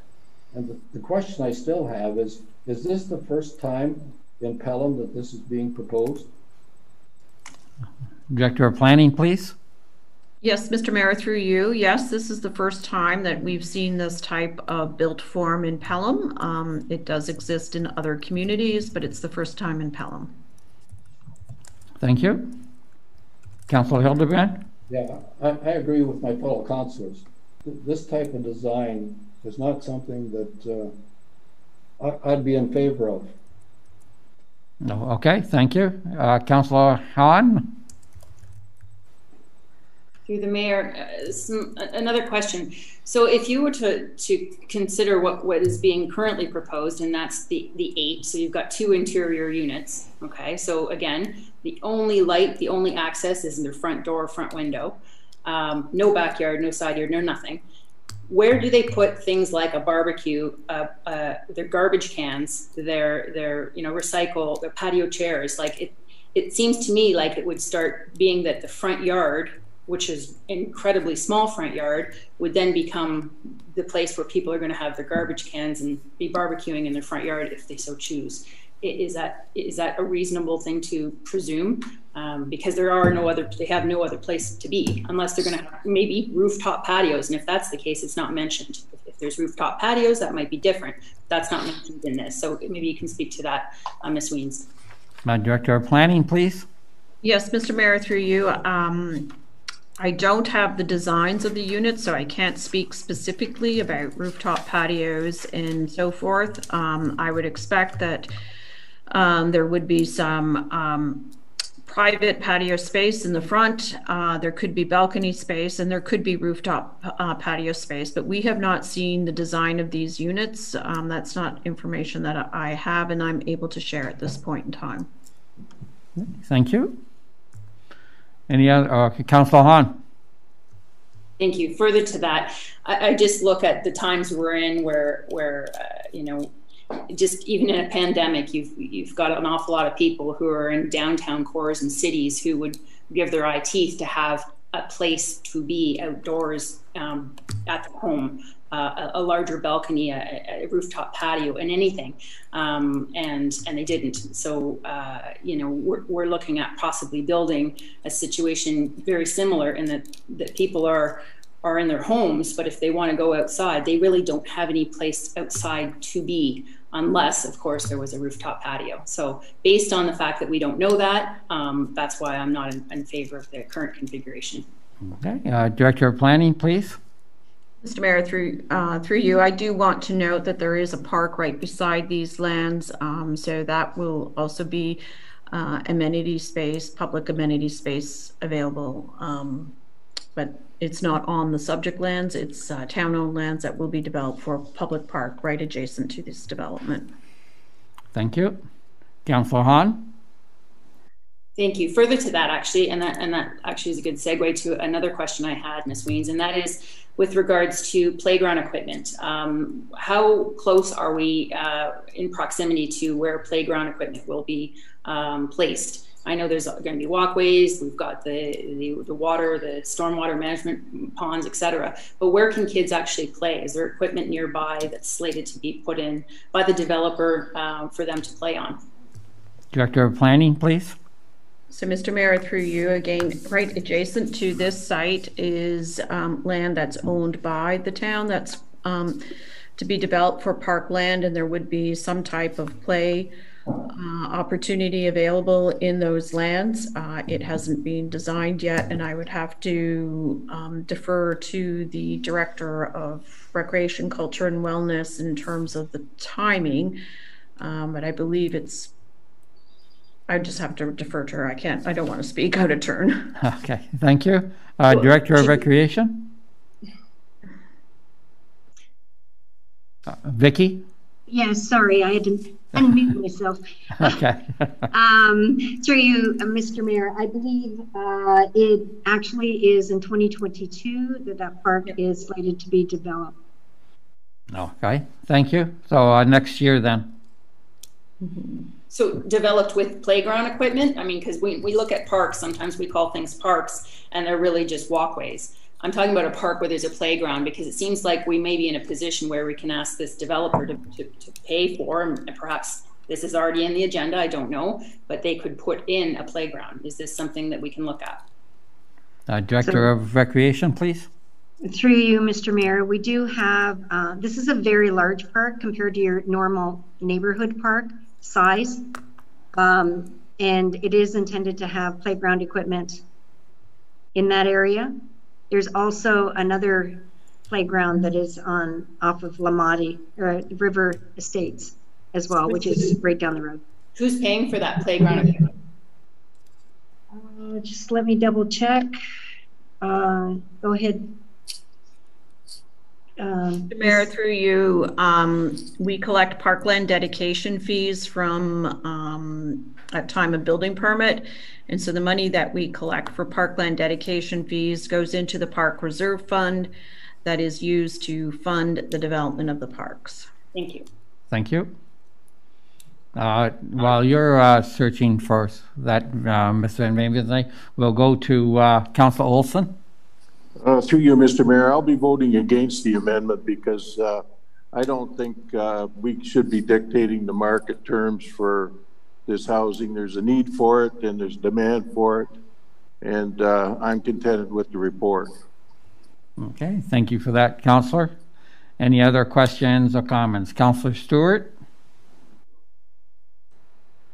And the, the question I still have is, is this the first time in Pelham that this is being proposed? Director of Planning, please. Yes, Mr. Mayor, through you. Yes, this is the first time that we've seen this type of built form in Pelham. Um, it does exist in other communities, but it's the first time in Pelham. Thank you. Councillor Hildebrandt. Yeah, I, I agree with my fellow councillors. This type of design is not something that uh, I, I'd be in favor of. No, okay, thank you. Uh, Councillor Haun. Through the mayor, uh, some, another question. So if you were to, to consider what, what is being currently proposed, and that's the, the eight, so you've got two interior units, okay? So again, the only light, the only access is in their front door, front window. Um, no backyard, no side yard, no nothing. Where do they put things like a barbecue, uh, uh, their garbage cans, their their you know recycle, their patio chairs? Like it, it seems to me like it would start being that the front yard which is incredibly small front yard, would then become the place where people are going to have their garbage cans and be barbecuing in their front yard if they so choose. Is that is that a reasonable thing to presume? Um, because there are no other, they have no other place to be unless they're going to have maybe rooftop patios. And if that's the case, it's not mentioned. If, if there's rooftop patios, that might be different. That's not mentioned in this. So maybe you can speak to that, uh, Ms. Wiens. My Director of Planning, please. Yes, Mr. Mayor, through you. Um, I don't have the designs of the units, so I can't speak specifically about rooftop patios and so forth. Um, I would expect that um, there would be some um, private patio space in the front. Uh, there could be balcony space and there could be rooftop uh, patio space, but we have not seen the design of these units. Um, that's not information that I have and I'm able to share at this point in time. Thank you. Any other, uh, Councillor Haun? Thank you. Further to that, I, I, just look at the times we're in where, where uh, you know, just even in a pandemic, you've you've got an awful lot of people who are in downtown cores and cities who would give their eye teeth to have a place to be outdoors um, at the home uh, a, a, larger balcony, a, a, rooftop patio, and anything, um, and and they didn't. So uh, you know we're, we're looking at possibly building a situation very similar in that that people are are in their homes, but if they want to go outside, they really don't have any place outside to be unless, of course, there was a rooftop patio. So based on the fact that we don't know that, um, that's why I'm not in, in, favor of the current configuration. Okay, uh, Director of Planning, please. Mr. Mayor, through uh, through you, I do want to note that there is a park right beside these lands, um, so that will also be uh, amenity space, public amenity space available. Um, but it's not on the subject lands; it's uh, town-owned lands that will be developed for a public park right adjacent to this development. Thank you, Councillor Haun. Thank you. Further to that, actually, and that and that actually is a good segue to another question I had, Ms. Wiens, and that is with regards to playground equipment. Um, how close are we uh, in proximity to where playground equipment will be um, placed? I know there's going to be walkways. We've got the, the, the water, the stormwater management ponds, etc. But where can kids actually play? Is there equipment nearby that's slated to be put in by the developer uh, for them to play on? Director of Planning, please. So, Mr. Mayor, through you again, right adjacent to this site is um, land that's owned by the town that's um, to be developed for parkland, and there would be some type of play uh, opportunity available in those lands. Uh, It hasn't been designed yet, and I would have to um, defer to the Director of Recreation, Culture, and Wellness in terms of the timing. Um, But I believe it's, I just have to defer to her. I can't, I don't want to speak out of turn. *laughs* Okay, thank you. Uh, Director of Recreation? *laughs* Uh, Vicky? Yes, sorry, I had to unmute myself. *laughs* Okay. *laughs* Um, through you, uh, Mr. Mayor, I believe uh, it actually is in 2022 that that park is slated to be developed. Okay, thank you. So uh, next year then? So developed with playground equipment? I mean, because we, we look at parks, sometimes we call things parks, and they're really just walkways. I'm talking about a park where there's a playground because it seems like we may be in a position where we can ask this developer to, to, to pay for, and perhaps this is already in the agenda, I don't know, but they could put in a playground. Is this something that we can look at? Uh, Director of Recreation, please? Through you, Mr. Mayor, we do have, uh, this is a very large park compared to your normal neighborhood park size. Um, and it is intended to have playground equipment in that area. There's also another playground that is on, off of Lamati, or River Estates as well, which is right down the road. Who's paying for that playground? Uh, just let me double check. Uh, go ahead. Um, Mayor, through you, um, we collect parkland dedication fees from, um, at time of building permit. And so the money that we collect for parkland dedication fees goes into the Park Reserve Fund that is used to fund the development of the parks. Thank you. Thank you. Uh, While you're uh, searching for that, uh, Mr. Van Valenzen, we'll go to uh, Council Olson. Uh, Through you, Mr. Mayor, I'll be voting against the amendment because uh, I don't think uh, we should be dictating the market terms for this housing. There's a need for it and there's demand for it. And uh, I'm contented with the report. Okay, thank you for that, Counselor. Any other questions or comments? Counselor Stewart?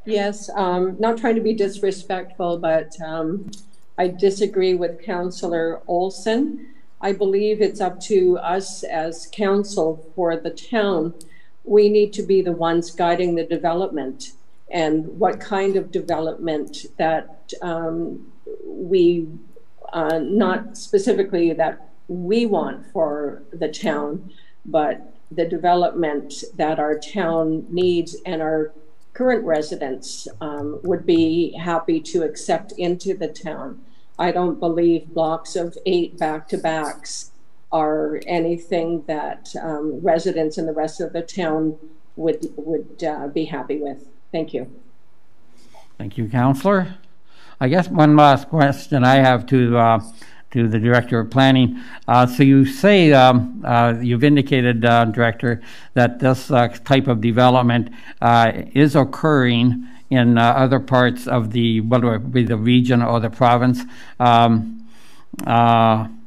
Yes, um, not trying to be disrespectful, but um, I disagree with Councillor Olson. I believe it's up to us as council for the town. We need to be the ones guiding the development and what kind of development that um, we, uh, not specifically that we want for the town, but the development that our town needs and our current residents um, would be happy to accept into the town. I don't believe blocks of eight back-to-backs are anything that um, residents in the rest of the town would would uh, be happy with. Thank you. Thank you, Counselor. I guess one last question I have to uh, to the Director of Planning. Uh, so you say um, uh, you've indicated, uh, Director, that this uh, type of development uh, is occurring in other parts of the whether it be the region or the province. Um, um,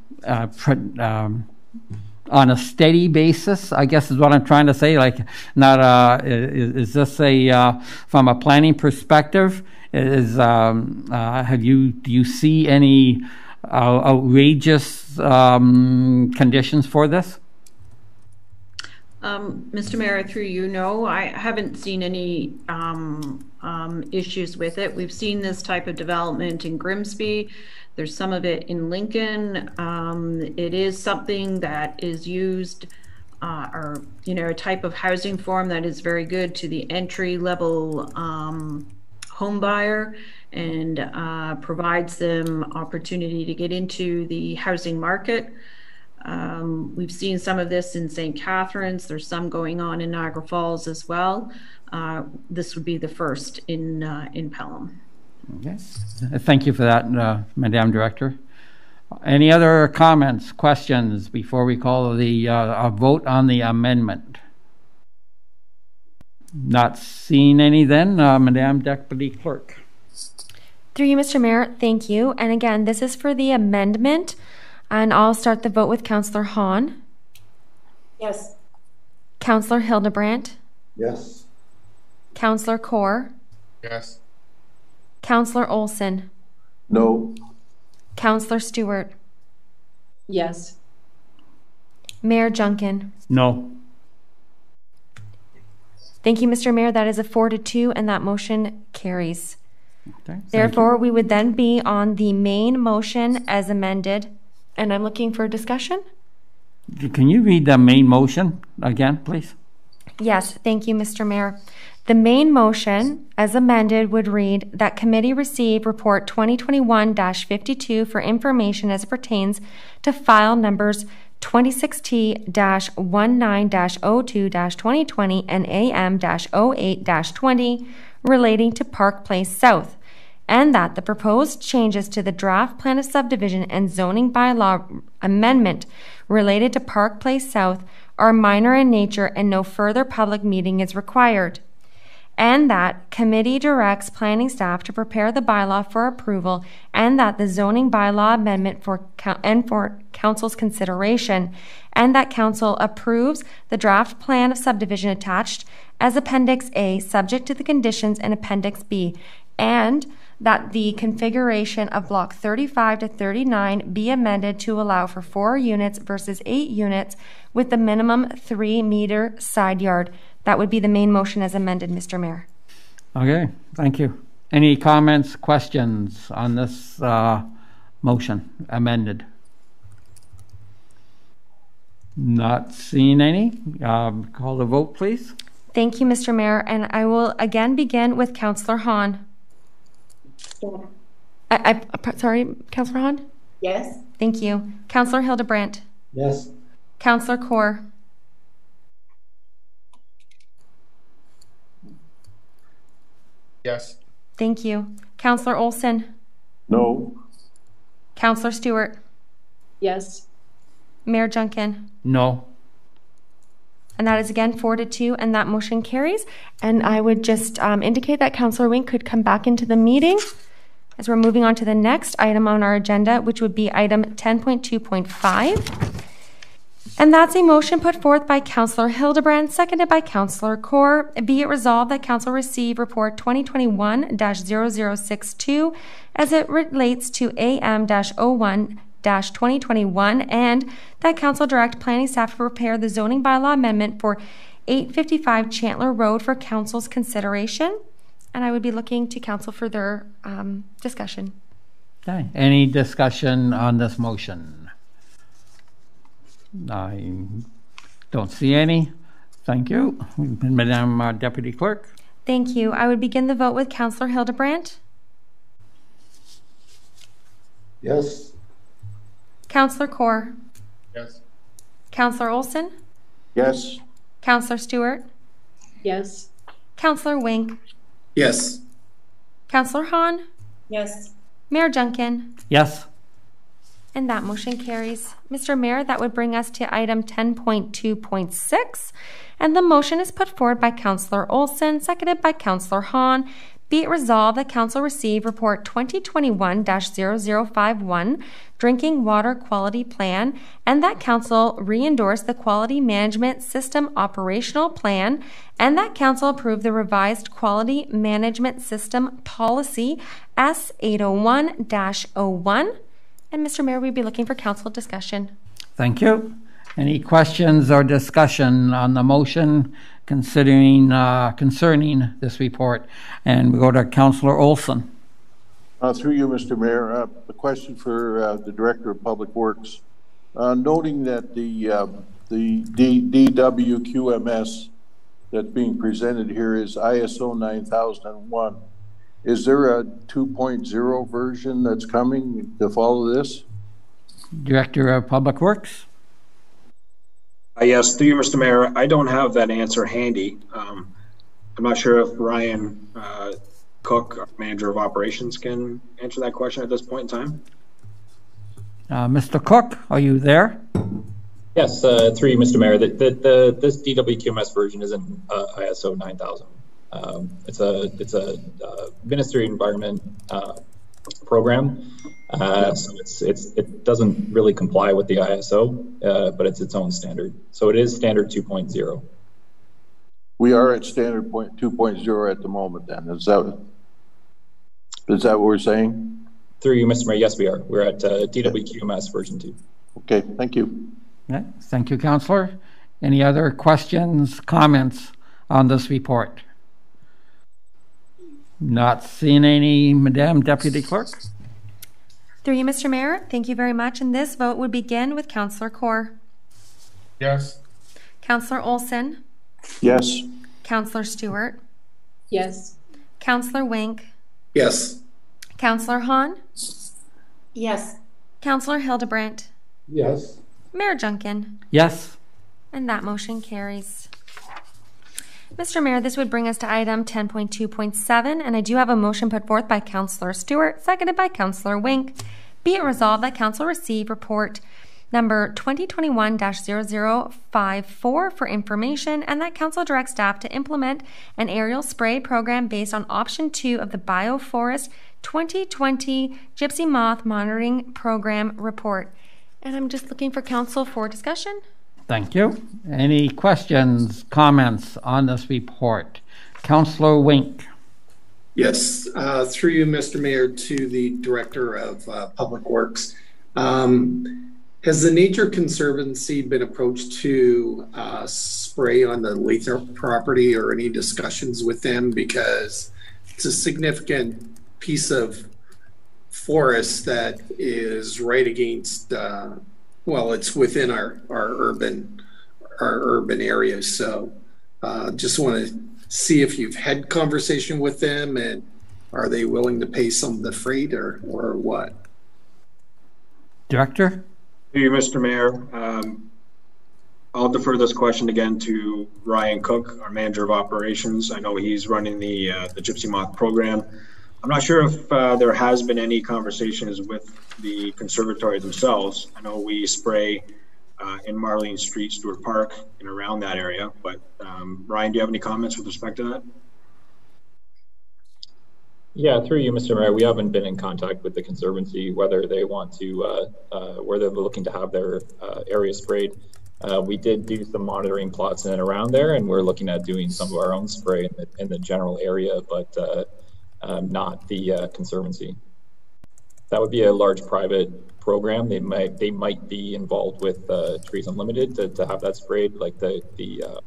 on a steady basis, I guess is what I'm trying to say. Like, not uh, is, is this a uh, from a planning perspective? Is um, uh, have you do you see any outrageous um, conditions for this? Um, Mr. Mayor, through you, no, I haven't seen any um, um, issues with it. We've seen this type of development in Grimsby. There's some of it in Lincoln. Um, it is something that is used, uh, or you know, a type of housing form that is very good to the entry level um, home buyer and uh, provides them opportunity to get into the housing market. Um, we've seen some of this in St. Catharines. There's some going on in Niagara Falls as well. Uh, this would be the first in uh, in Pelham. Okay. Thank you for that, uh, Madam Director. Any other comments, questions before we call the uh, a vote on the amendment? Not seeing any then, uh, Madam Deputy Clerk. Through you, Mr. Mayor, thank you. And again, this is for the amendment. And I'll start the vote with Councillor Haun, Yes. Councillor Hildebrandt, Yes. Counselor Kore, Yes. Counselor Olson, No. Counselor Stewart, Yes. Mayor Junkin. No. Thank you, Mr. Mayor. That is a four to two, and that motion carries. Okay. Therefore, we would then be on the main motion as amended, and I'm looking for discussion. Can you read the main motion again, please? Yes, thank you, Mr. Mayor. The main motion, as amended, would read that committee receive report 2021-52 for information as it pertains to file numbers 26T-19-02-2020 and AM-08-20 relating to Park Place South, and that the proposed changes to the draft plan of subdivision and zoning bylaw amendment related to Park Place South are minor in nature and no further public meeting is required. And that committee directs planning staff to prepare the bylaw for approval and that the zoning bylaw amendment for and for council's consideration and that council approves the draft plan of subdivision attached as appendix A subject to the conditions in appendix B and that the configuration of block 35 to 39 be amended to allow for four units versus eight units with the minimum three meter side yard. That would be the main motion as amended, Mr. Mayor. Okay, thank you. Any comments, questions on this uh, motion amended? Not seeing any. Um, Call the vote, please. Thank you, Mr. Mayor, and I will again begin with Councillor Haun. I, I, sorry, Councillor Haun? Yes. Thank you. Councillor Hildebrandt? Yes. Councillor Kore? Yes. Thank you. Councillor Olson? No. Councillor Stewart? Yes. Mayor Junkin? No. And that is again four to two, and that motion carries. And I would just um, indicate that Councillor Wink could come back into the meeting as we're moving on to the next item on our agenda, which would be item 10.2.5. And that's a motion put forth by Councillor Hildebrandt, seconded by Councillor Kore. Be it resolved that Council receive Report 2021-0062 as it relates to AM-01 2021 and that council direct planning staff to prepare the zoning bylaw amendment for 855 Chandler Road for council's consideration. And I would be looking to council for their um, discussion. Okay, any discussion on this motion? I don't see any. Thank you. Madam uh, Deputy Clerk? Thank you. I would begin the vote with Councillor Hildebrandt, Yes. Councillor Kore, Yes. Councillor Olson, Yes. Councillor Stewart, Yes. Councillor Wink, Yes. Councillor Haun, Yes. Mayor Junkin, Yes. and that motion carries. Mr. Mayor, that would bring us to item 10.2.6, and the motion is put forward by Councillor Olson, seconded by Councillor Hahn. Be it resolved that Council receive Report 2021-0051, Drinking Water Quality Plan, and that Council re-endorse the Quality Management System Operational Plan, and that Council approve the revised Quality Management System Policy S801-01. And Mr. Mayor, we'd be looking for council discussion. Thank you. Any questions or discussion on the motion considering, uh, concerning this report? And we go to Councillor Olson. Uh, Through you, Mr. Mayor, uh, a question for uh, the Director of Public Works. Uh, Noting that the, uh, the D- DWQMS that's being presented here is ISO 9001, is there a 2.0 version that's coming to follow this? Director of Public Works? Uh, yes, through you, Mr. Mayor. I don't have that answer handy. Um, I'm not sure if Ryan uh, Cook, our manager of operations, can answer that question at this point in time. Uh, Mr. Cook, are you there? Yes, uh, through you, Mr. Mayor. The, the, the, this DWQMS version isn't uh, ISO 9000. Um, it's a it's a uh, Ministry Environment uh, program, uh, so it's it's it doesn't really comply with the ISO, uh, but it's its own standard. So it is standard 2.0. We are at standard point 2.0 at the moment then, is that, is that what we're saying? Through you, Mr. Mayor, yes, we are. We're at uh, DWQMS version 2. Okay, thank you. Okay, Thank you, Counselor. Any other questions, comments on this report? Not seeing any, Madam Deputy Clerk? Through you, Mr. Mayor, thank you very much. And this vote would begin with Councillor Kore, Yes. Councillor Olson, Yes. Councillor Stewart, Yes. Councillor Wink, Yes. Councillor Haun, Yes. Councillor Hildebrandt, Yes. Mayor Junkin, Yes. and that motion carries. Mr. Mayor, this would bring us to item 10.2.7, and I do have a motion put forth by Councillor Stewart, seconded by Councillor Wink. Be it resolved that Council receive report number 2021-0054 for information, and that Council direct staff to implement an aerial spray program based on option two of the Bioforest 2020 Gypsy Moth Monitoring Program report. And I'm just looking for council for discussion. Thank you. Any questions, comments on this report? Counselor Wink. Yes, uh, through you, Mr. Mayor, to the Director of uh, Public Works. Um, has the Nature Conservancy been approached to uh, spray on the Lathrop property or any discussions with them? Because it's a significant piece of forest that is right against, uh, well, it's within our, our urban, our urban areas. So uh, just want to see if you've had conversation with them and are they willing to pay some of the freight or, or what? Director? Through you, Mr. Mayor, um, I'll defer this question again to Ryan Cook, our manager of operations. I know he's running the uh, the Gypsy Moth program. I'm not sure if uh, there has been any conversations with the conservatory themselves. I know we spray uh, in Marlene Street, Stewart Park, and around that area. But um, Ryan, do you have any comments with respect to that? Yeah, through you, Mr. Mayor, we haven't been in contact with the Conservancy, whether they want to, uh, uh, whether they're looking to have their uh, area sprayed. Uh, we did do some monitoring plots in and around there, and we're looking at doing some of our own spray in the, in the general area, but uh, um, not the uh, Conservancy. That would be a large private program. They might they might be involved with uh, Trees Unlimited to, to have that sprayed, like the the uh,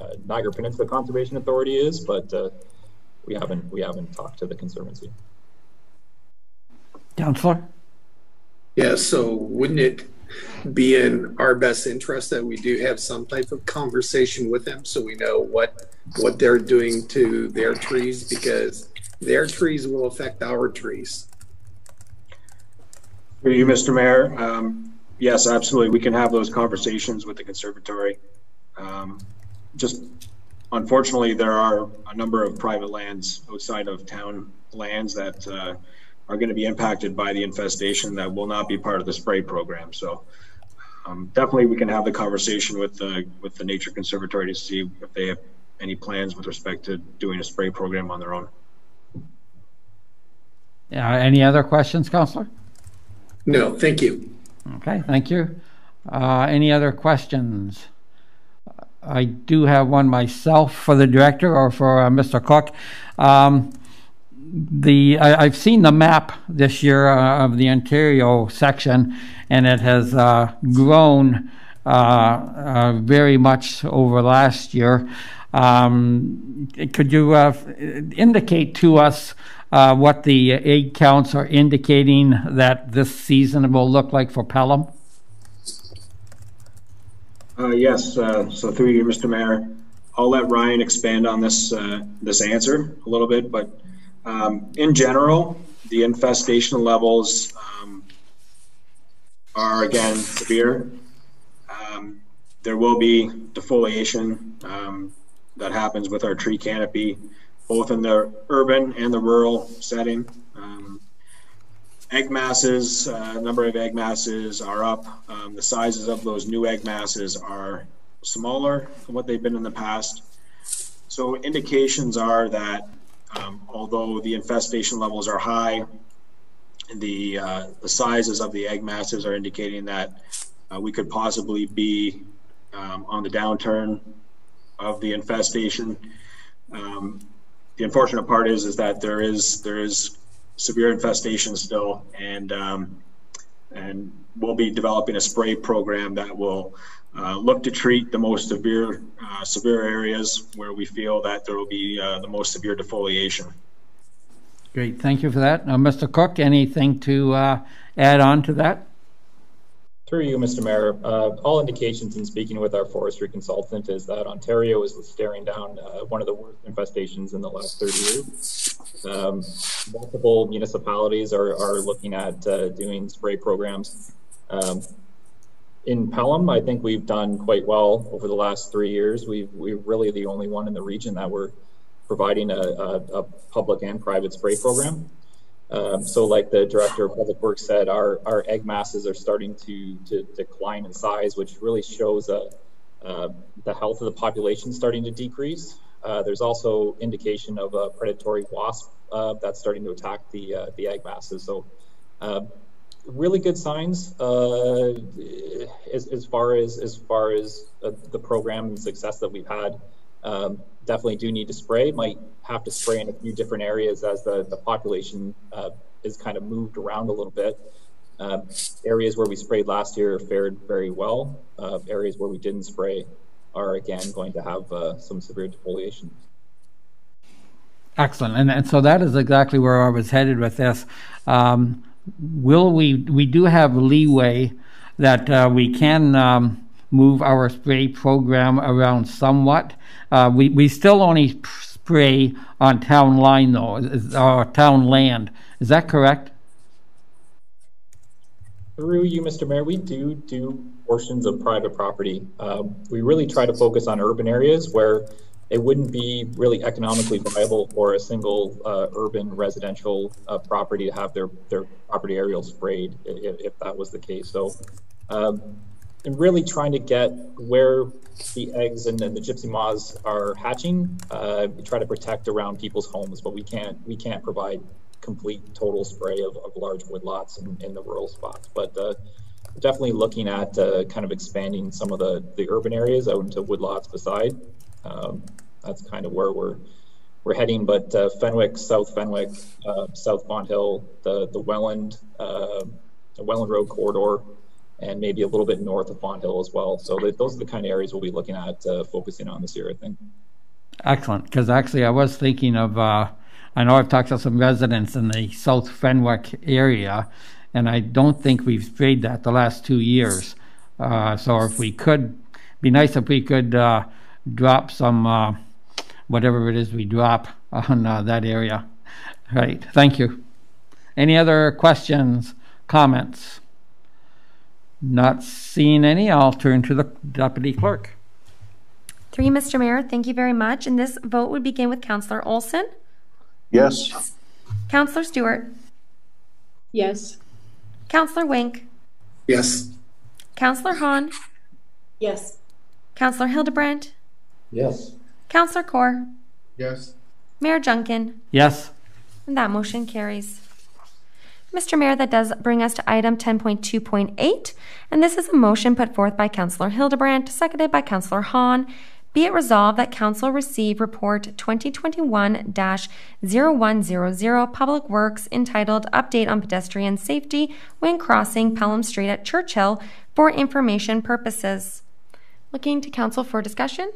uh, Niagara Peninsula Conservation Authority is, but uh, we haven't we haven't talked to the Conservancy. Counselor? Yeah, so wouldn't it be in our best interest that we do have some type of conversation with them so we know what what they're doing to their trees because their trees will affect our trees. Through you, Mr. Mayor, um, yes, absolutely. We can have those conversations with the conservatory. Um, just unfortunately, there are a number of private lands outside of town lands that uh, are going to be impacted by the infestation that will not be part of the spray program. So um, definitely, we can have the conversation with the with the Nature Conservatory to see if they have any plans with respect to doing a spray program on their own. Yeah, any other questions, Counselor? No, thank you. Okay, thank you. Uh, any other questions? I do have one myself for the director or for uh, Mr. Cook. Um, the I, I've seen the map this year uh, of the Ontario section, and it has uh, grown uh, uh, very much over last year. Um, could you uh, indicate to us uh, what the egg counts are indicating that this season will look like for Pelham? Uh, yes, uh, so through you, Mr. Mayor, I'll let Ryan expand on this uh, this answer a little bit, but um, in general, the infestation levels um, are again severe. Um, there will be defoliation um, that happens with our tree canopy, both in the urban and the rural setting. Um, egg masses, uh, number of egg masses are up. Um, the sizes of those new egg masses are smaller than what they've been in the past. So indications are that um, although the infestation levels are high, the uh, the sizes of the egg masses are indicating that uh, we could possibly be um, on the downturn of the infestation. Um, the unfortunate part is is that there is there is severe infestation still, and um, and we'll be developing a spray program that will uh, look to treat the most severe uh, severe areas where we feel that there will be uh, the most severe defoliation. Great, thank you for that. Now, Mr. Cook, anything to uh, add on to that? Through you, Mr. Mayor, uh, all indications in speaking with our forestry consultant is that Ontario is staring down uh, one of the worst infestations in the last 30 years. Um, multiple municipalities are, are looking at uh, doing spray programs. Um, in Pelham, I think we've done quite well over the last three years. We've, we're really the only one in the region that we're providing a, a, a public and private spray program. Um, so like the director of public works said, our, our egg masses are starting to, to decline in size, which really shows uh, uh, the health of the population starting to decrease. Uh, there's also indication of a predatory wasp uh, that's starting to attack the, uh, the egg masses. So uh, really good signs as, as far as, as far as the program and success that we've had. Um, definitely do need to spray. Might have to spray in a few different areas as the, the population uh, is kind of moved around a little bit. Uh, areas where we sprayed last year fared very well. Uh, areas where we didn't spray are again going to have uh, some severe defoliation. Excellent, and, and so that is exactly where I was headed with this. Um, will we? We do have leeway that uh, we can um, move our spray program around somewhat uh, we, we still only spray on town line though, or town land. Is that correct? Through you, Mr. Mayor, we do do portions of private property. Um, we really try to focus on urban areas where it wouldn't be really economically viable for a single uh, urban residential uh, property to have their, their property aerial sprayed if, if that was the case. So um, and really trying to get where the eggs and, and the gypsy moths are hatching. Uh, we try to protect around people's homes, but we can't we can't provide complete total spray of, of large woodlots in, in the rural spots. But uh, definitely looking at uh, kind of expanding some of the, the urban areas out into woodlots beside. Um, that's kind of where we're we're heading. But uh, Fenwick, South Fenwick, uh, South Fonthill, the the Welland, uh, Welland Road corridor and maybe a little bit north of Fonthill as well. So those are the kind of areas we'll be looking at uh, focusing on this year, I think. Excellent, because actually I was thinking of, uh, I know I've talked to some residents in the South Fenwick area, and I don't think we've sprayed that the last two years. Uh, so if we could, be nice if we could uh, drop some, uh, whatever it is we drop on uh, that area. Right, thank you. Any other questions, comments? Not seeing any, I'll turn to the deputy clerk. Three, Mr. Mayor, thank you very much. And this vote would begin with Councillor Olson. Yes. Councillor Stewart. Yes. Councillor Wink. Yes. Councillor Haun. Yes. Councillor Hildebrandt. Yes. Councillor Kore. Yes. Mayor Junkin. Yes. And that motion carries. Mr. Mayor, that does bring us to item 10.2.8, and this is a motion put forth by Councillor Hildebrandt, seconded by Councillor Haun. Be it resolved that Council receive Report 2021-0100 Public Works entitled Update on Pedestrian Safety when Crossing Pelham Street at Churchill for information purposes. Looking to Council for discussion.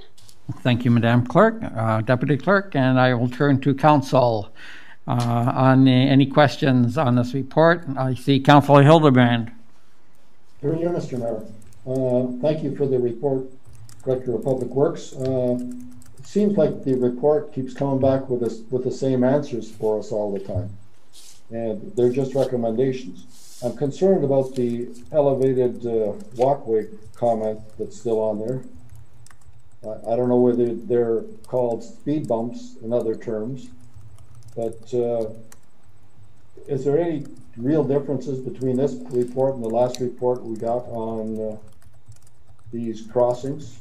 Thank you, Madam Clerk, uh, Deputy Clerk, and I will turn to Council. Uh, on any questions on this report? I see Councilor Hildebrandt. Here you, Mr. Mayor. Uh, thank you for the report, Director of Public Works. Uh, it seems like the report keeps coming back with us with the same answers for us all the time, and they're just recommendations. I'm concerned about the elevated uh, walkway comment that's still on there. I, I don't know whether they're called speed bumps in other terms. But uh, is there any real differences between this report and the last report we got on uh, these crossings?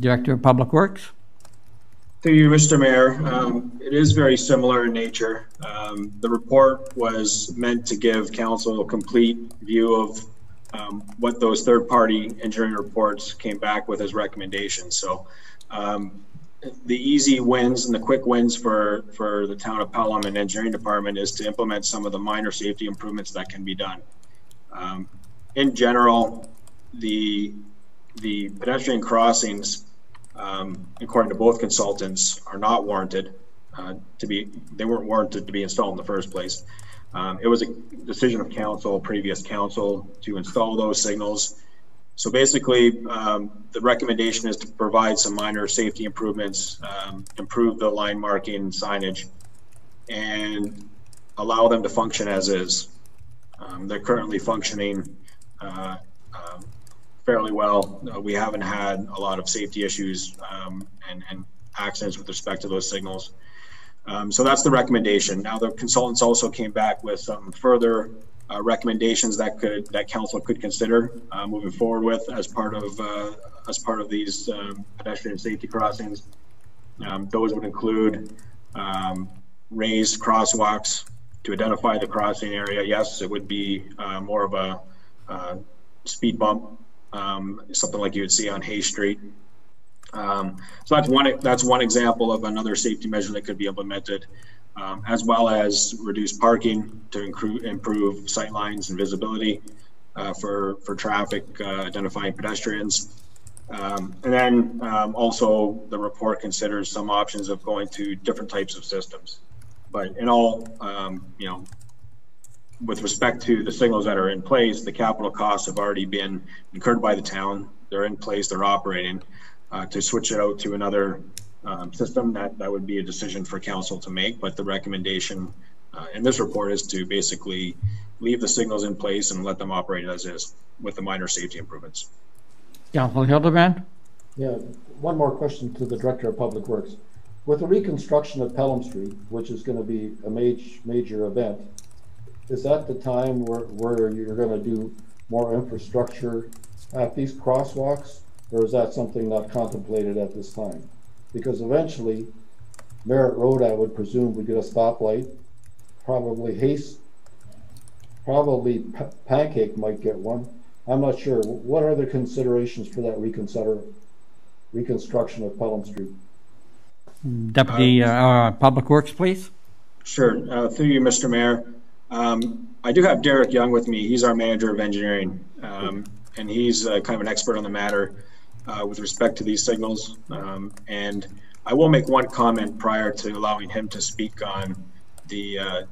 Director of Public Works. Thank you, Mr. Mayor. Um, it is very similar in nature. Um, the report was meant to give council a complete view of um, what those third-party engineering reports came back with as recommendations. So Um, the easy wins and the quick wins for, for the town of Pelham and engineering department is to implement some of the minor safety improvements that can be done. Um, in general, the, the pedestrian crossings, um, according to both consultants, are not warranted uh, to be, they weren't warranted to be installed in the first place. Um, it was a decision of council, previous council, to install those signals. So basically, um, the recommendation is to provide some minor safety improvements, um, improve the line marking signage, and allow them to function as is. Um, they're currently functioning uh, um, fairly well. Uh, we haven't had a lot of safety issues um, and, and accidents with respect to those signals. Um, so that's the recommendation. Now the consultants also came back with some further uh, recommendations that could that council could consider uh, moving forward with as part of uh, as part of these um, pedestrian safety crossings. Um, those would include um, raised crosswalks to identify the crossing area. Yes, it would be uh, more of a uh, speed bump, um, something like you would see on Haist Street. Um, so that's one that's one example of another safety measure that could be implemented, um, as well as reduce parking to improve, improve sight lines and visibility uh, for for traffic uh, identifying pedestrians. Um, and then um, also the report considers some options of going to different types of systems. But in all, um, you know, with respect to the signals that are in place, the capital costs have already been incurred by the town. They're in place, they're operating uh, to switch it out to another um, system, that, that would be a decision for council to make. But the recommendation uh, in this report is to basically leave the signals in place and let them operate as is with the minor safety improvements. Councilor Hildebrandt? Yeah, one more question to the Director of Public Works. With the reconstruction of Pelham Street, which is going to be a major, major event, is that the time where, where you're going to do more infrastructure at these crosswalks? Or is that something not contemplated at this time? Because eventually, Merritt Road, I would presume, would get a stoplight. Probably Haist, probably P Pancake might get one. I'm not sure. What are the considerations for that reconsider, reconstruction of Pelham Street? Deputy uh, uh, Public Works, please. Sure. Uh, through you, Mr. Mayor. Um, I do have Derek Young with me. He's our manager of engineering, um, and he's uh, kind of an expert on the matter uh, with respect to these signals. Um, and I will make one comment prior to allowing him to speak on the, uh,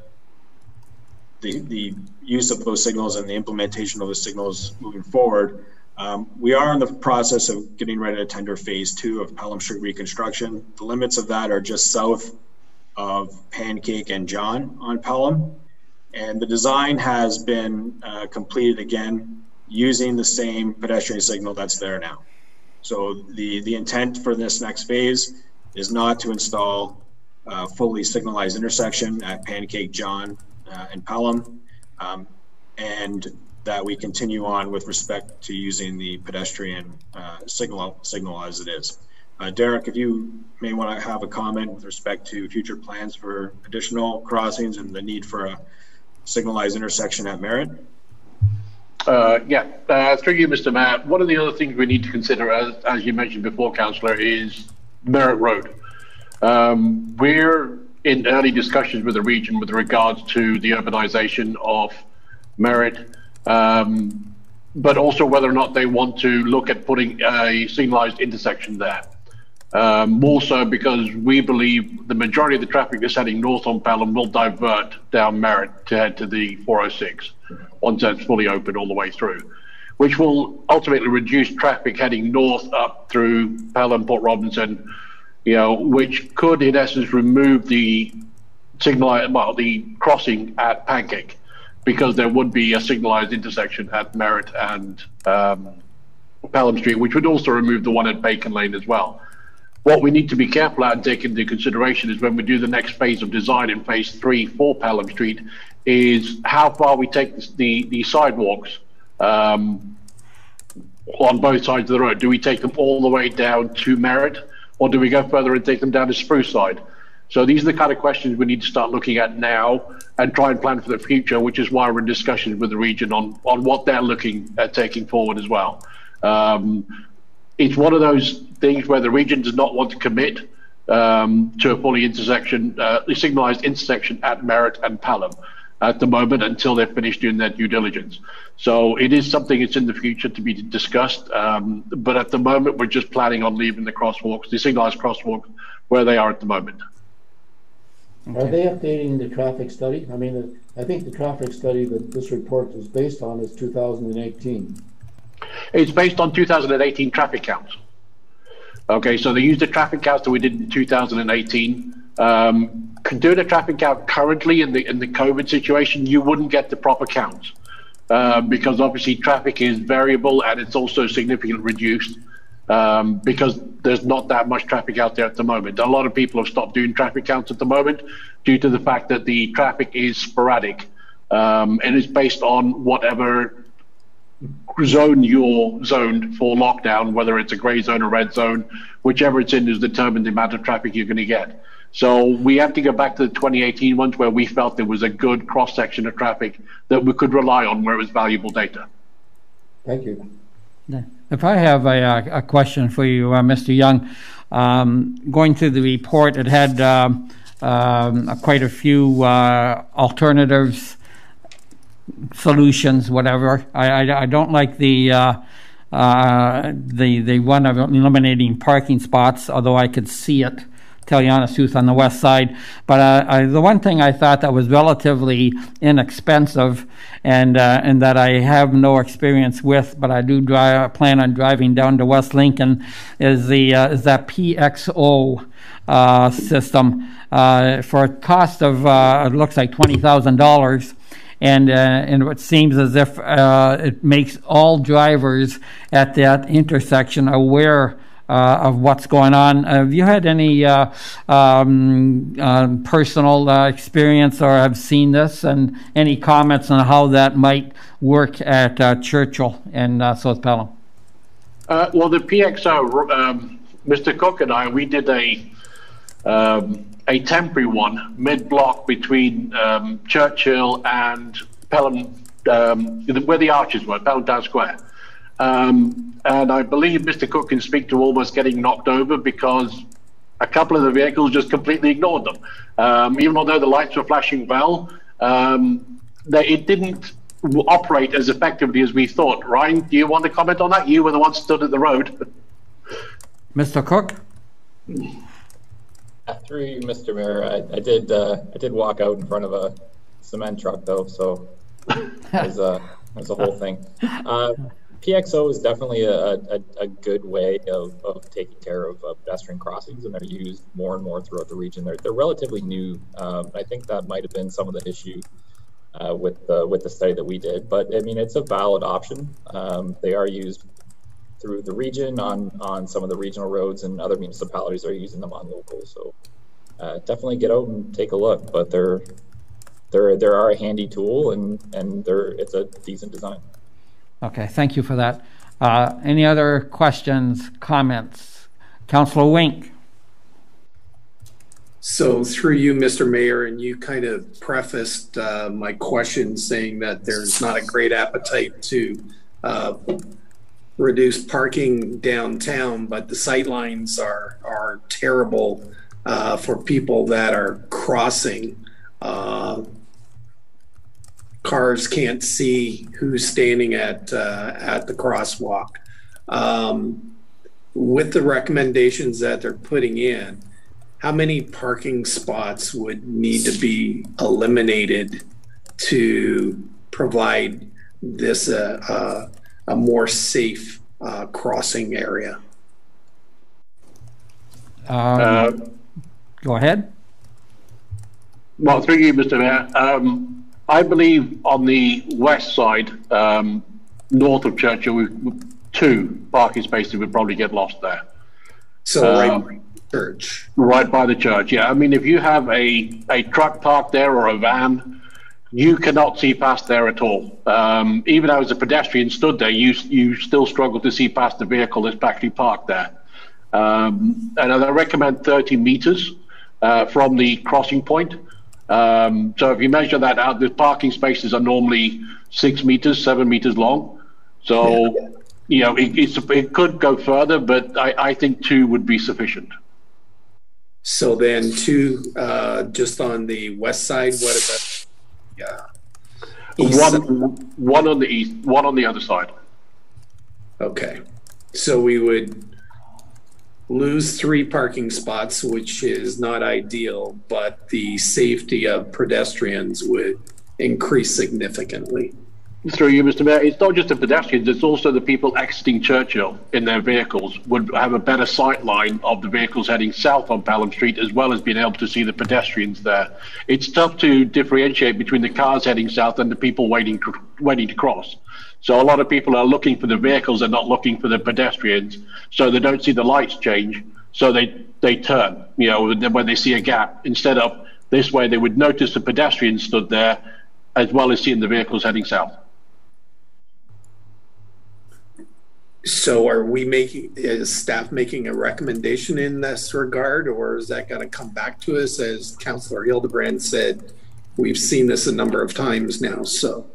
the, the use of those signals and the implementation of the signals moving forward. Um, we are in the process of getting ready to tender phase two of Pelham Street reconstruction. The limits of that are just south of Pancake and John on Pelham. And the design has been uh, completed again using the same pedestrian signal that's there now. So the, the intent for this next phase is not to install a fully signalized intersection at Pancake John uh, and Pelham, um, and that we continue on with respect to using the pedestrian uh, signal signal as it is. Uh, Derek, if you may want to have a comment with respect to future plans for additional crossings and the need for a signalized intersection at Merritt. Uh, yeah, uh, through you, Mr. Mayor. One of the other things we need to consider, as, as you mentioned before, Councillor, is Merritt Road. Um, we're in early discussions with the region with regards to the urbanisation of Merritt, um, but also whether or not they want to look at putting a signalised intersection there. Um, more so because we believe the majority of the traffic that's heading north on Pelham will divert down Merritt to head to the 406 once that's fully open all the way through, which will ultimately reduce traffic heading north up through Pelham, Port Robinson, you know, which could in essence remove the signal, well, the crossing at Pancake, because there would be a signalized intersection at Merritt and um, Pelham Street, which would also remove the one at Bacon Lane as well. What we need to be careful at and take into consideration is when we do the next phase of design in phase three for Pelham Street, is how far we take the, the sidewalks um, on both sides of the road. Do we take them all the way down to Merritt, or do we go further and take them down to Spruceside? So these are the kind of questions we need to start looking at now and try and plan for the future, which is why we're in discussions with the region on, on what they're looking at taking forward as well. Um, it's one of those things where the region does not want to commit um, to a fully intersection, uh, signalized intersection at Merritt and Pelham at the moment until they're finished doing their due diligence. So it is something that's in the future to be discussed. Um, but at the moment, we're just planning on leaving the crosswalks, the signalized crosswalks, where they are at the moment. Are they updating the traffic study? I mean, I think the traffic study that this report is based on is 2018. It's based on 2018 traffic counts. Okay, so they used the traffic counts that we did in 2018. Um, doing a traffic count currently in the in the COVID situation, you wouldn't get the proper counts uh, because obviously traffic is variable and it's also significantly reduced um, because there's not that much traffic out there at the moment. A lot of people have stopped doing traffic counts at the moment due to the fact that the traffic is sporadic um, and it's based on whatever zone you're zoned for lockdown, whether it's a gray zone or red zone, whichever it's in is determined the amount of traffic you're going to get. So we have to go back to the 2018 ones where we felt there was a good cross section of traffic that we could rely on where it was valuable data. Thank you. If I have a, uh, a question for you, uh, Mr. Young, um, going through the report, it had um, um, quite a few uh, alternatives, solutions, whatever. I, I, I don't like the uh, uh, the the one of eliminating parking spots, although I could see it tell you honest truth, on the west side. But uh, I, the one thing I thought that was relatively inexpensive and uh, and that I have no experience with, but I do plan on driving down to West Lincoln, is the uh, is that PXO uh, system for a cost of it looks like twenty thousand dollars and uh, and it seems as if uh, it makes all drivers at that intersection aware uh, of what's going on. Have you had any uh, um, uh, personal uh, experience or have seen this, and any comments on how that might work at uh, Churchill and uh, South Pelham? well, the PXO, um, Mr. Cook and I, we did a um, a temporary one mid-block between um, Churchill and Pelham, um, where the arches were, Pelham Town Square. Um, and I believe Mr. Cook can speak to almost getting knocked over because a couple of the vehicles just completely ignored them. Um, even although the lights were flashing well, um, they, it didn't operate as effectively as we thought. Ryan, do you want to comment on that? You were the one stood at the road. Mr. Cook? Through you, Mr. Mayor, I, I did uh, I did walk out in front of a cement truck though, so *laughs* it was, uh, a whole thing. Uh, PXO is definitely a, a, a good way of, of taking care of uh, pedestrian crossings, and they're used more and more throughout the region. They're, they're relatively new. Um, I think that might have been some of the issue uh, with the with the study that we did. But I mean, it's a valid option. Um, they are used through the region on on some of the regional roads, and other municipalities are using them on local. So uh, definitely get out and take a look. But they're they're they are a handy tool, and and they're it's a decent design. Okay, thank you for that. Uh, any other questions, comments? Councillor Wink. So through you, Mr. Mayor, and you kind of prefaced uh, my question saying that there's not a great appetite to uh, reduce parking downtown, but the sightlines are are terrible uh, for people that are crossing. Uh, cars can't see who's standing at uh, at the crosswalk. Um, with the recommendations that they're putting in, how many parking spots would need to be eliminated to provide this uh, uh, a more safe uh, crossing area? Um, go ahead. Well, thank you, Mr. Mayor. Um, I believe on the west side, um, north of Churchill, we, two parking spaces would probably get lost there. So um, right by the church. Right by the church, yeah. I mean, if you have a, a truck parked there or a van, you cannot see past there at all. Um, even as a pedestrian stood there, you you still struggle to see past the vehicle that's actually parked there. Um, and I recommend 30 meters uh, from the crossing point. Um, so if you measure that out, the parking spaces are normally six meters, seven meters long. So you know, it, it's, it could go further, but I, I think two would be sufficient. So then two, uh, just on the west side, what about, yeah. East One, side? one on the east, one on the other side. Okay, so we would lose three parking spots, which is not ideal, but the safety of pedestrians would increase significantly. Through you, Mr. Mayor, it's not just the pedestrians, it's also the people exiting Churchill in their vehicles would have a better sight line of the vehicles heading south on Pelham Street, as well as being able to see the pedestrians there. It's tough to differentiate between the cars heading south and the people waiting, waiting to cross. So a lot of people are looking for the vehicles and not looking for the pedestrians, so they don't see the lights change, so they, they turn, you know, when they see a gap. Instead of this way, they would notice the pedestrians stood there, as well as seeing the vehicles heading south. So are we making, is staff making a recommendation in this regard, or is that going to come back to us? As Councillor Hildebrandt said, we've seen this a number of times now, so.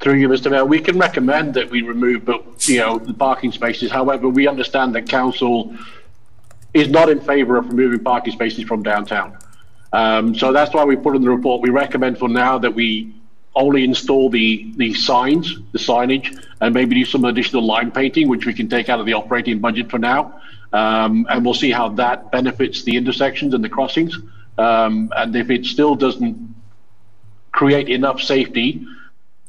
Through you, Mr. Mayor, we can recommend that we remove, but you know, the parking spaces. However, we understand that council is not in favour of removing parking spaces from downtown. Um, so that's why we put in the report. We recommend for now that we only install the the signs, the signage, and maybe do some additional line painting, which we can take out of the operating budget for now. Um, and we'll see how that benefits the intersections and the crossings. Um, and if it still doesn't create enough safety,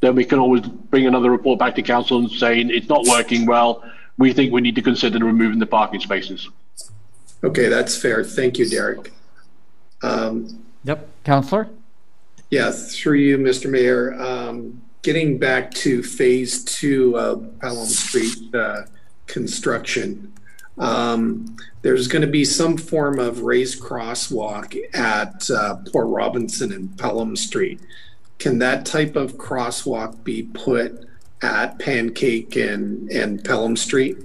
then we can always bring another report back to council and saying it's not working well. We think we need to consider removing the parking spaces. Okay, that's fair. Thank you, Derek. Um, Yep, Counselor? Yeah, through you, Mr. Mayor. Um, getting back to phase two of Pelham Street uh, construction, um, there's going to be some form of raised crosswalk at uh, Port Robinson and Pelham Street. Can that type of crosswalk be put at Pancake and, and Pelham Street?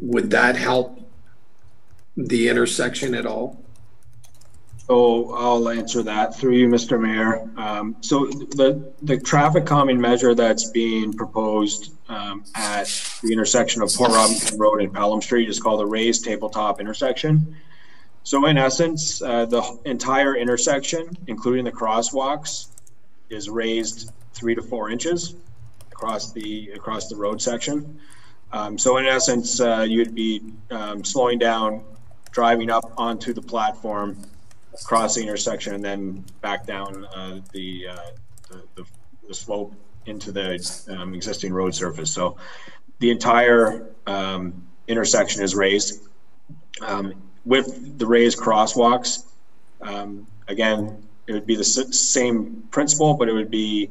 Would that help the intersection at all? So I'll answer that through you, Mr. Mayor. Um, so the, the traffic calming measure that's being proposed um, at the intersection of Port Robinson Road and Pelham Street is called the raised tabletop intersection. So in essence, uh, the entire intersection, including the crosswalks, is raised three to four inches across the across the road section. Um, so in essence, uh, you'd be um, slowing down, driving up onto the platform, cross the intersection, and then back down uh, the, uh, the, the, the slope into the um, existing road surface. So the entire um, intersection is raised. Um, with the raised crosswalks, um, again, it would be the same principle, but it would be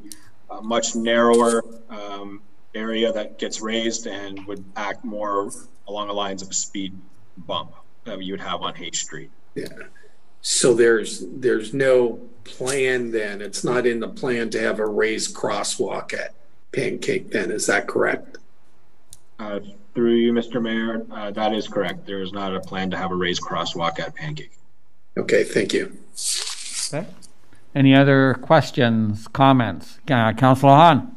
a much narrower um, area that gets raised and would act more along the lines of a speed bump that you would have on Haist Street. Yeah. So there's there's no plan then. It's not in the plan to have a raised crosswalk at Pancake. Then is that correct? Uh, through you, Mr. Mayor, uh, that is correct. There is not a plan to have a raised crosswalk at Pancake. Okay. Thank you. Okay. Any other questions, comments? Uh, Councillor Haun?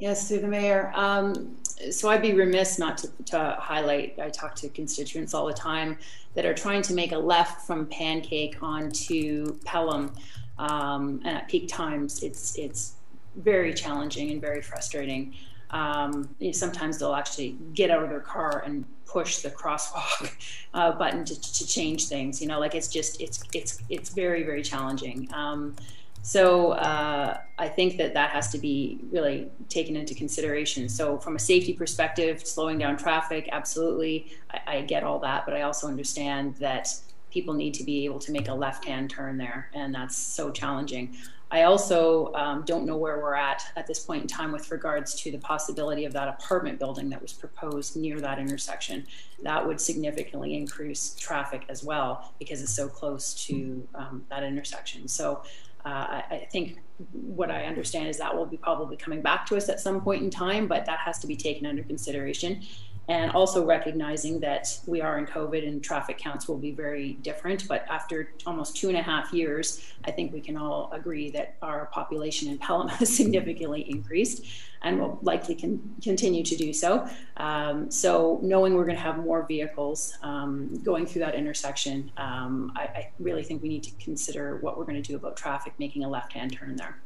Yes, through the mayor. Um, so I'd be remiss not to, to highlight, I talk to constituents all the time that are trying to make a left from Pancake onto Pelham. Um, and at peak times, it's, it's very challenging and very frustrating. Um, you know, sometimes they'll actually get out of their car and push the crosswalk *laughs* uh, button to, to change things. You know, like it's just it's it's it's very very challenging. Um, so uh, I think that that has to be really taken into consideration. So from a safety perspective, slowing down traffic, absolutely, I, I get all that, but I also understand that people need to be able to make a left-hand turn there, and that's so challenging. I also um, don't know where we're at at this point in time with regards to the possibility of that apartment building that was proposed near that intersection. That would significantly increase traffic as well because it's so close to um, that intersection. So uh, I, I, think what I understand is that will be probably coming back to us at some point in time, but that has to be taken under consideration. And also recognizing that we are in COVID and traffic counts will be very different. But after almost two and a half years, I think we can all agree that our population in Pelham *laughs* has significantly increased and will likely can continue to do so. Um, so knowing we're going to have more vehicles um, going through that intersection, um, I, I really think we need to consider what we're going to do about traffic making a left-hand turn there.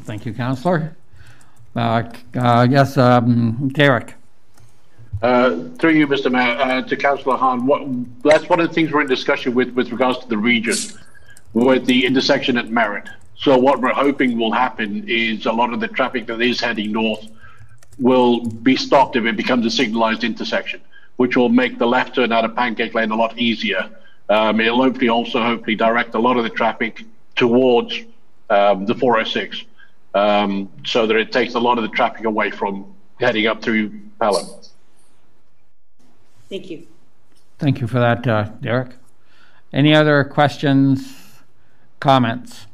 Thank you, Councillor. Uh, uh, yes, um, Derek. Uh, through you, Mr. Mayor, uh, to Councillor Haun, what, that's one of the things we're in discussion with with regards to the region, with the intersection at Merritt. So what we're hoping will happen is a lot of the traffic that is heading north will be stopped if it becomes a signalized intersection, which will make the left turn out of Pancake Lane a lot easier. Um, it'll hopefully also hopefully direct a lot of the traffic towards um, the 406, um, so that it takes a lot of the traffic away from heading up through Pelham. Thank you. Thank you for that, uh, Derek. Any other questions, comments?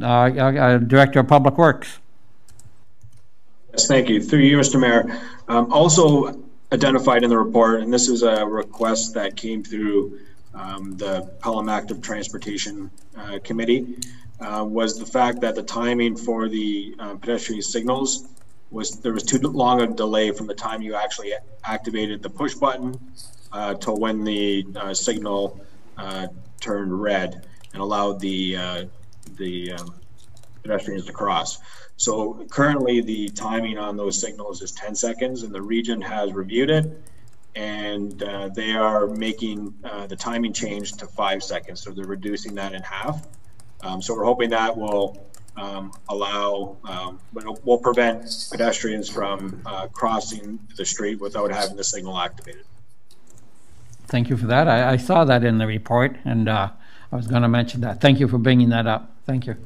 Uh, uh, Director of Public Works. Yes, thank you. Through you, Mr. Mayor. Um, also identified in the report, and this is a request that came through um, the Pelham Active Transportation uh, Committee, uh, was the fact that the timing for the uh, pedestrian signals was there was too long a delay from the time you actually activated the push button uh, till when the uh, signal uh, turned red and allowed the the um, pedestrians to cross. So currently the timing on those signals is 10 seconds and the region has reviewed it and uh, they are making uh, the timing change to five seconds. So they're reducing that in half. Um, so we're hoping that will um, allow, um, will prevent pedestrians from uh, crossing the street without having the signal activated. Thank you for that. I, I saw that in the report, and uh, I was going to mention that. Thank you for bringing that up. Thank you.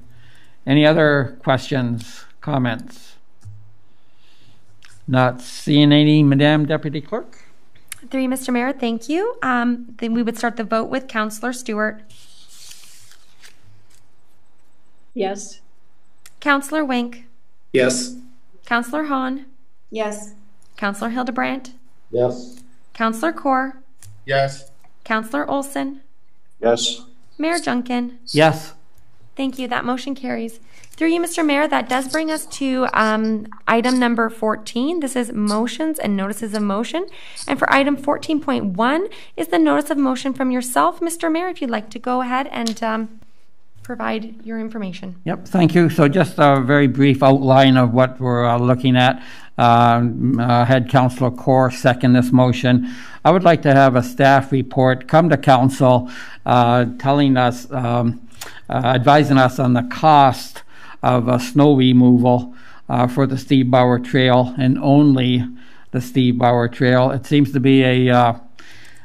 Any other questions, comments? Not seeing any, Madam Deputy Clerk? Three, Mr. Mayor, thank you. Um, then we would start the vote with Councillor Stewart. Yes. Councillor Wink. Yes. Councillor Haun. Yes. Councillor Hildebrandt. Yes. Councillor Kore. Yes. Councillor Olson. Yes. Mayor Junkin. Yes. Thank you. That motion carries. Through you, Mr. Mayor, that does bring us to um, item number 14. This is motions and notices of motion. And for item 14.1 is the notice of motion from yourself, Mr. Mayor, if you'd like to go ahead and um, provide your information. Yep, thank you. So just a very brief outline of what we're uh, looking at. Um, uh, Head Councilor Kore second this motion. I would like to have a staff report come to council uh, telling us, um, uh, advising us on the cost of uh, snow removal uh, for the Steve Bauer Trail and only the Steve Bauer Trail. It seems to be a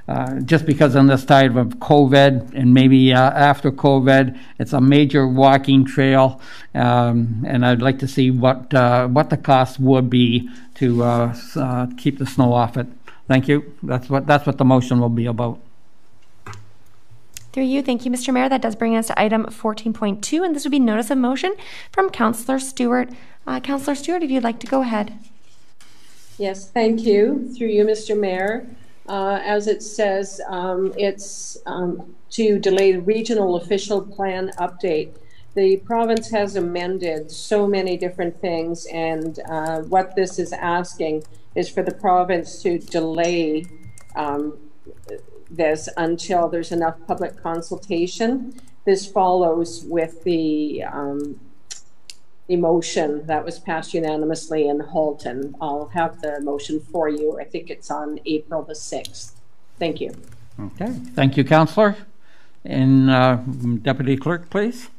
uh, uh, just because on this time of COVID and maybe uh, after COVID, it's a major walking trail, um, and I'd like to see what uh, what the cost would be to uh, uh, keep the snow off it. Thank you. That's what that's what the motion will be about. Through you, thank you, Mr. Mayor. That does bring us to item 14.2, and this would be notice of motion from Councillor Stewart. Councillor Stewart, if you'd like to go ahead. Yes, thank you. Through you, Mr. Mayor. Uh, as it says, um, it's um, to delay the regional official plan update. The province has amended so many different things, and uh, what this is asking is for the province to delay um, this until there's enough public consultation. This follows with the um, emotion that was passed unanimously in Halton. I'll have the motion for you. I think it's on April the 6th. Thank you. Okay. Thank you, Councillor. And uh, Deputy Clerk, please.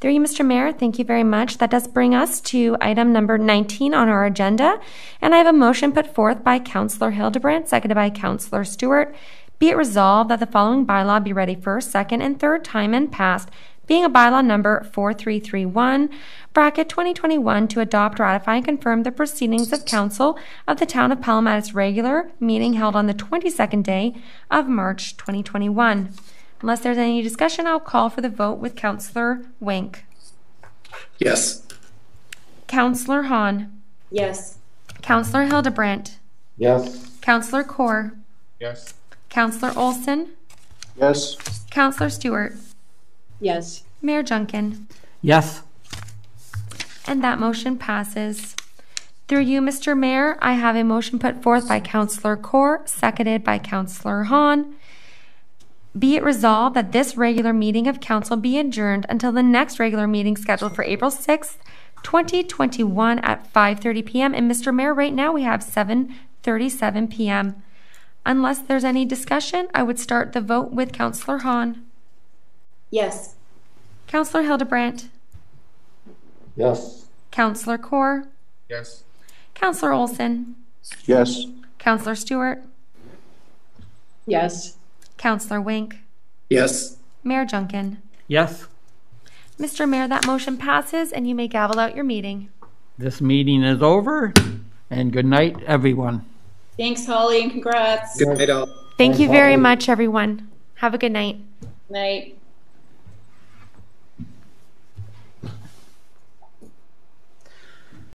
Through you, Mr. Mayor, thank you very much. That does bring us to item number 19 on our agenda. And I have a motion put forth by Councillor Hildebrandt, seconded by Councillor Stewart. Be it resolved that the following bylaw be ready first, second, and third time and passed being a bylaw number 4331, bracket 2021, to adopt, ratify, and confirm the proceedings of council of the town of Pelham at its regular meeting held on the 22nd day of March 2021. Unless there's any discussion, I'll call for the vote with Councillor Wink. Yes. Councillor Haun. Yes. Counselor Hildebrandt, Yes. Counselor Kore, Yes. Counselor Olson, Yes. Counselor Stewart, Yes. Mayor Junkin. Yes. And that motion passes. Through you, Mr. Mayor, I have a motion put forth by Councillor Kore, seconded by Councillor Haun. Be it resolved that this regular meeting of council be adjourned until the next regular meeting scheduled for April 6th, 2021 at 5:30 PM. And Mr. Mayor, right now we have 7:37 PM. Unless there's any discussion, I would start the vote with Councillor Haun. Yes. Councillor Hildebrandt, Yes. Councillor Kore, Yes. Councillor Olson, Yes. Councillor Stewart, Yes. Councillor Wink, Yes. Mayor Junkin. Yes. Mr. Mayor, that motion passes and you may gavel out your meeting. This meeting is over, and good night, everyone. Thanks, Holly, and congrats. Good night, all. Thank Thanks, you very much, everyone. Have a good night. Night.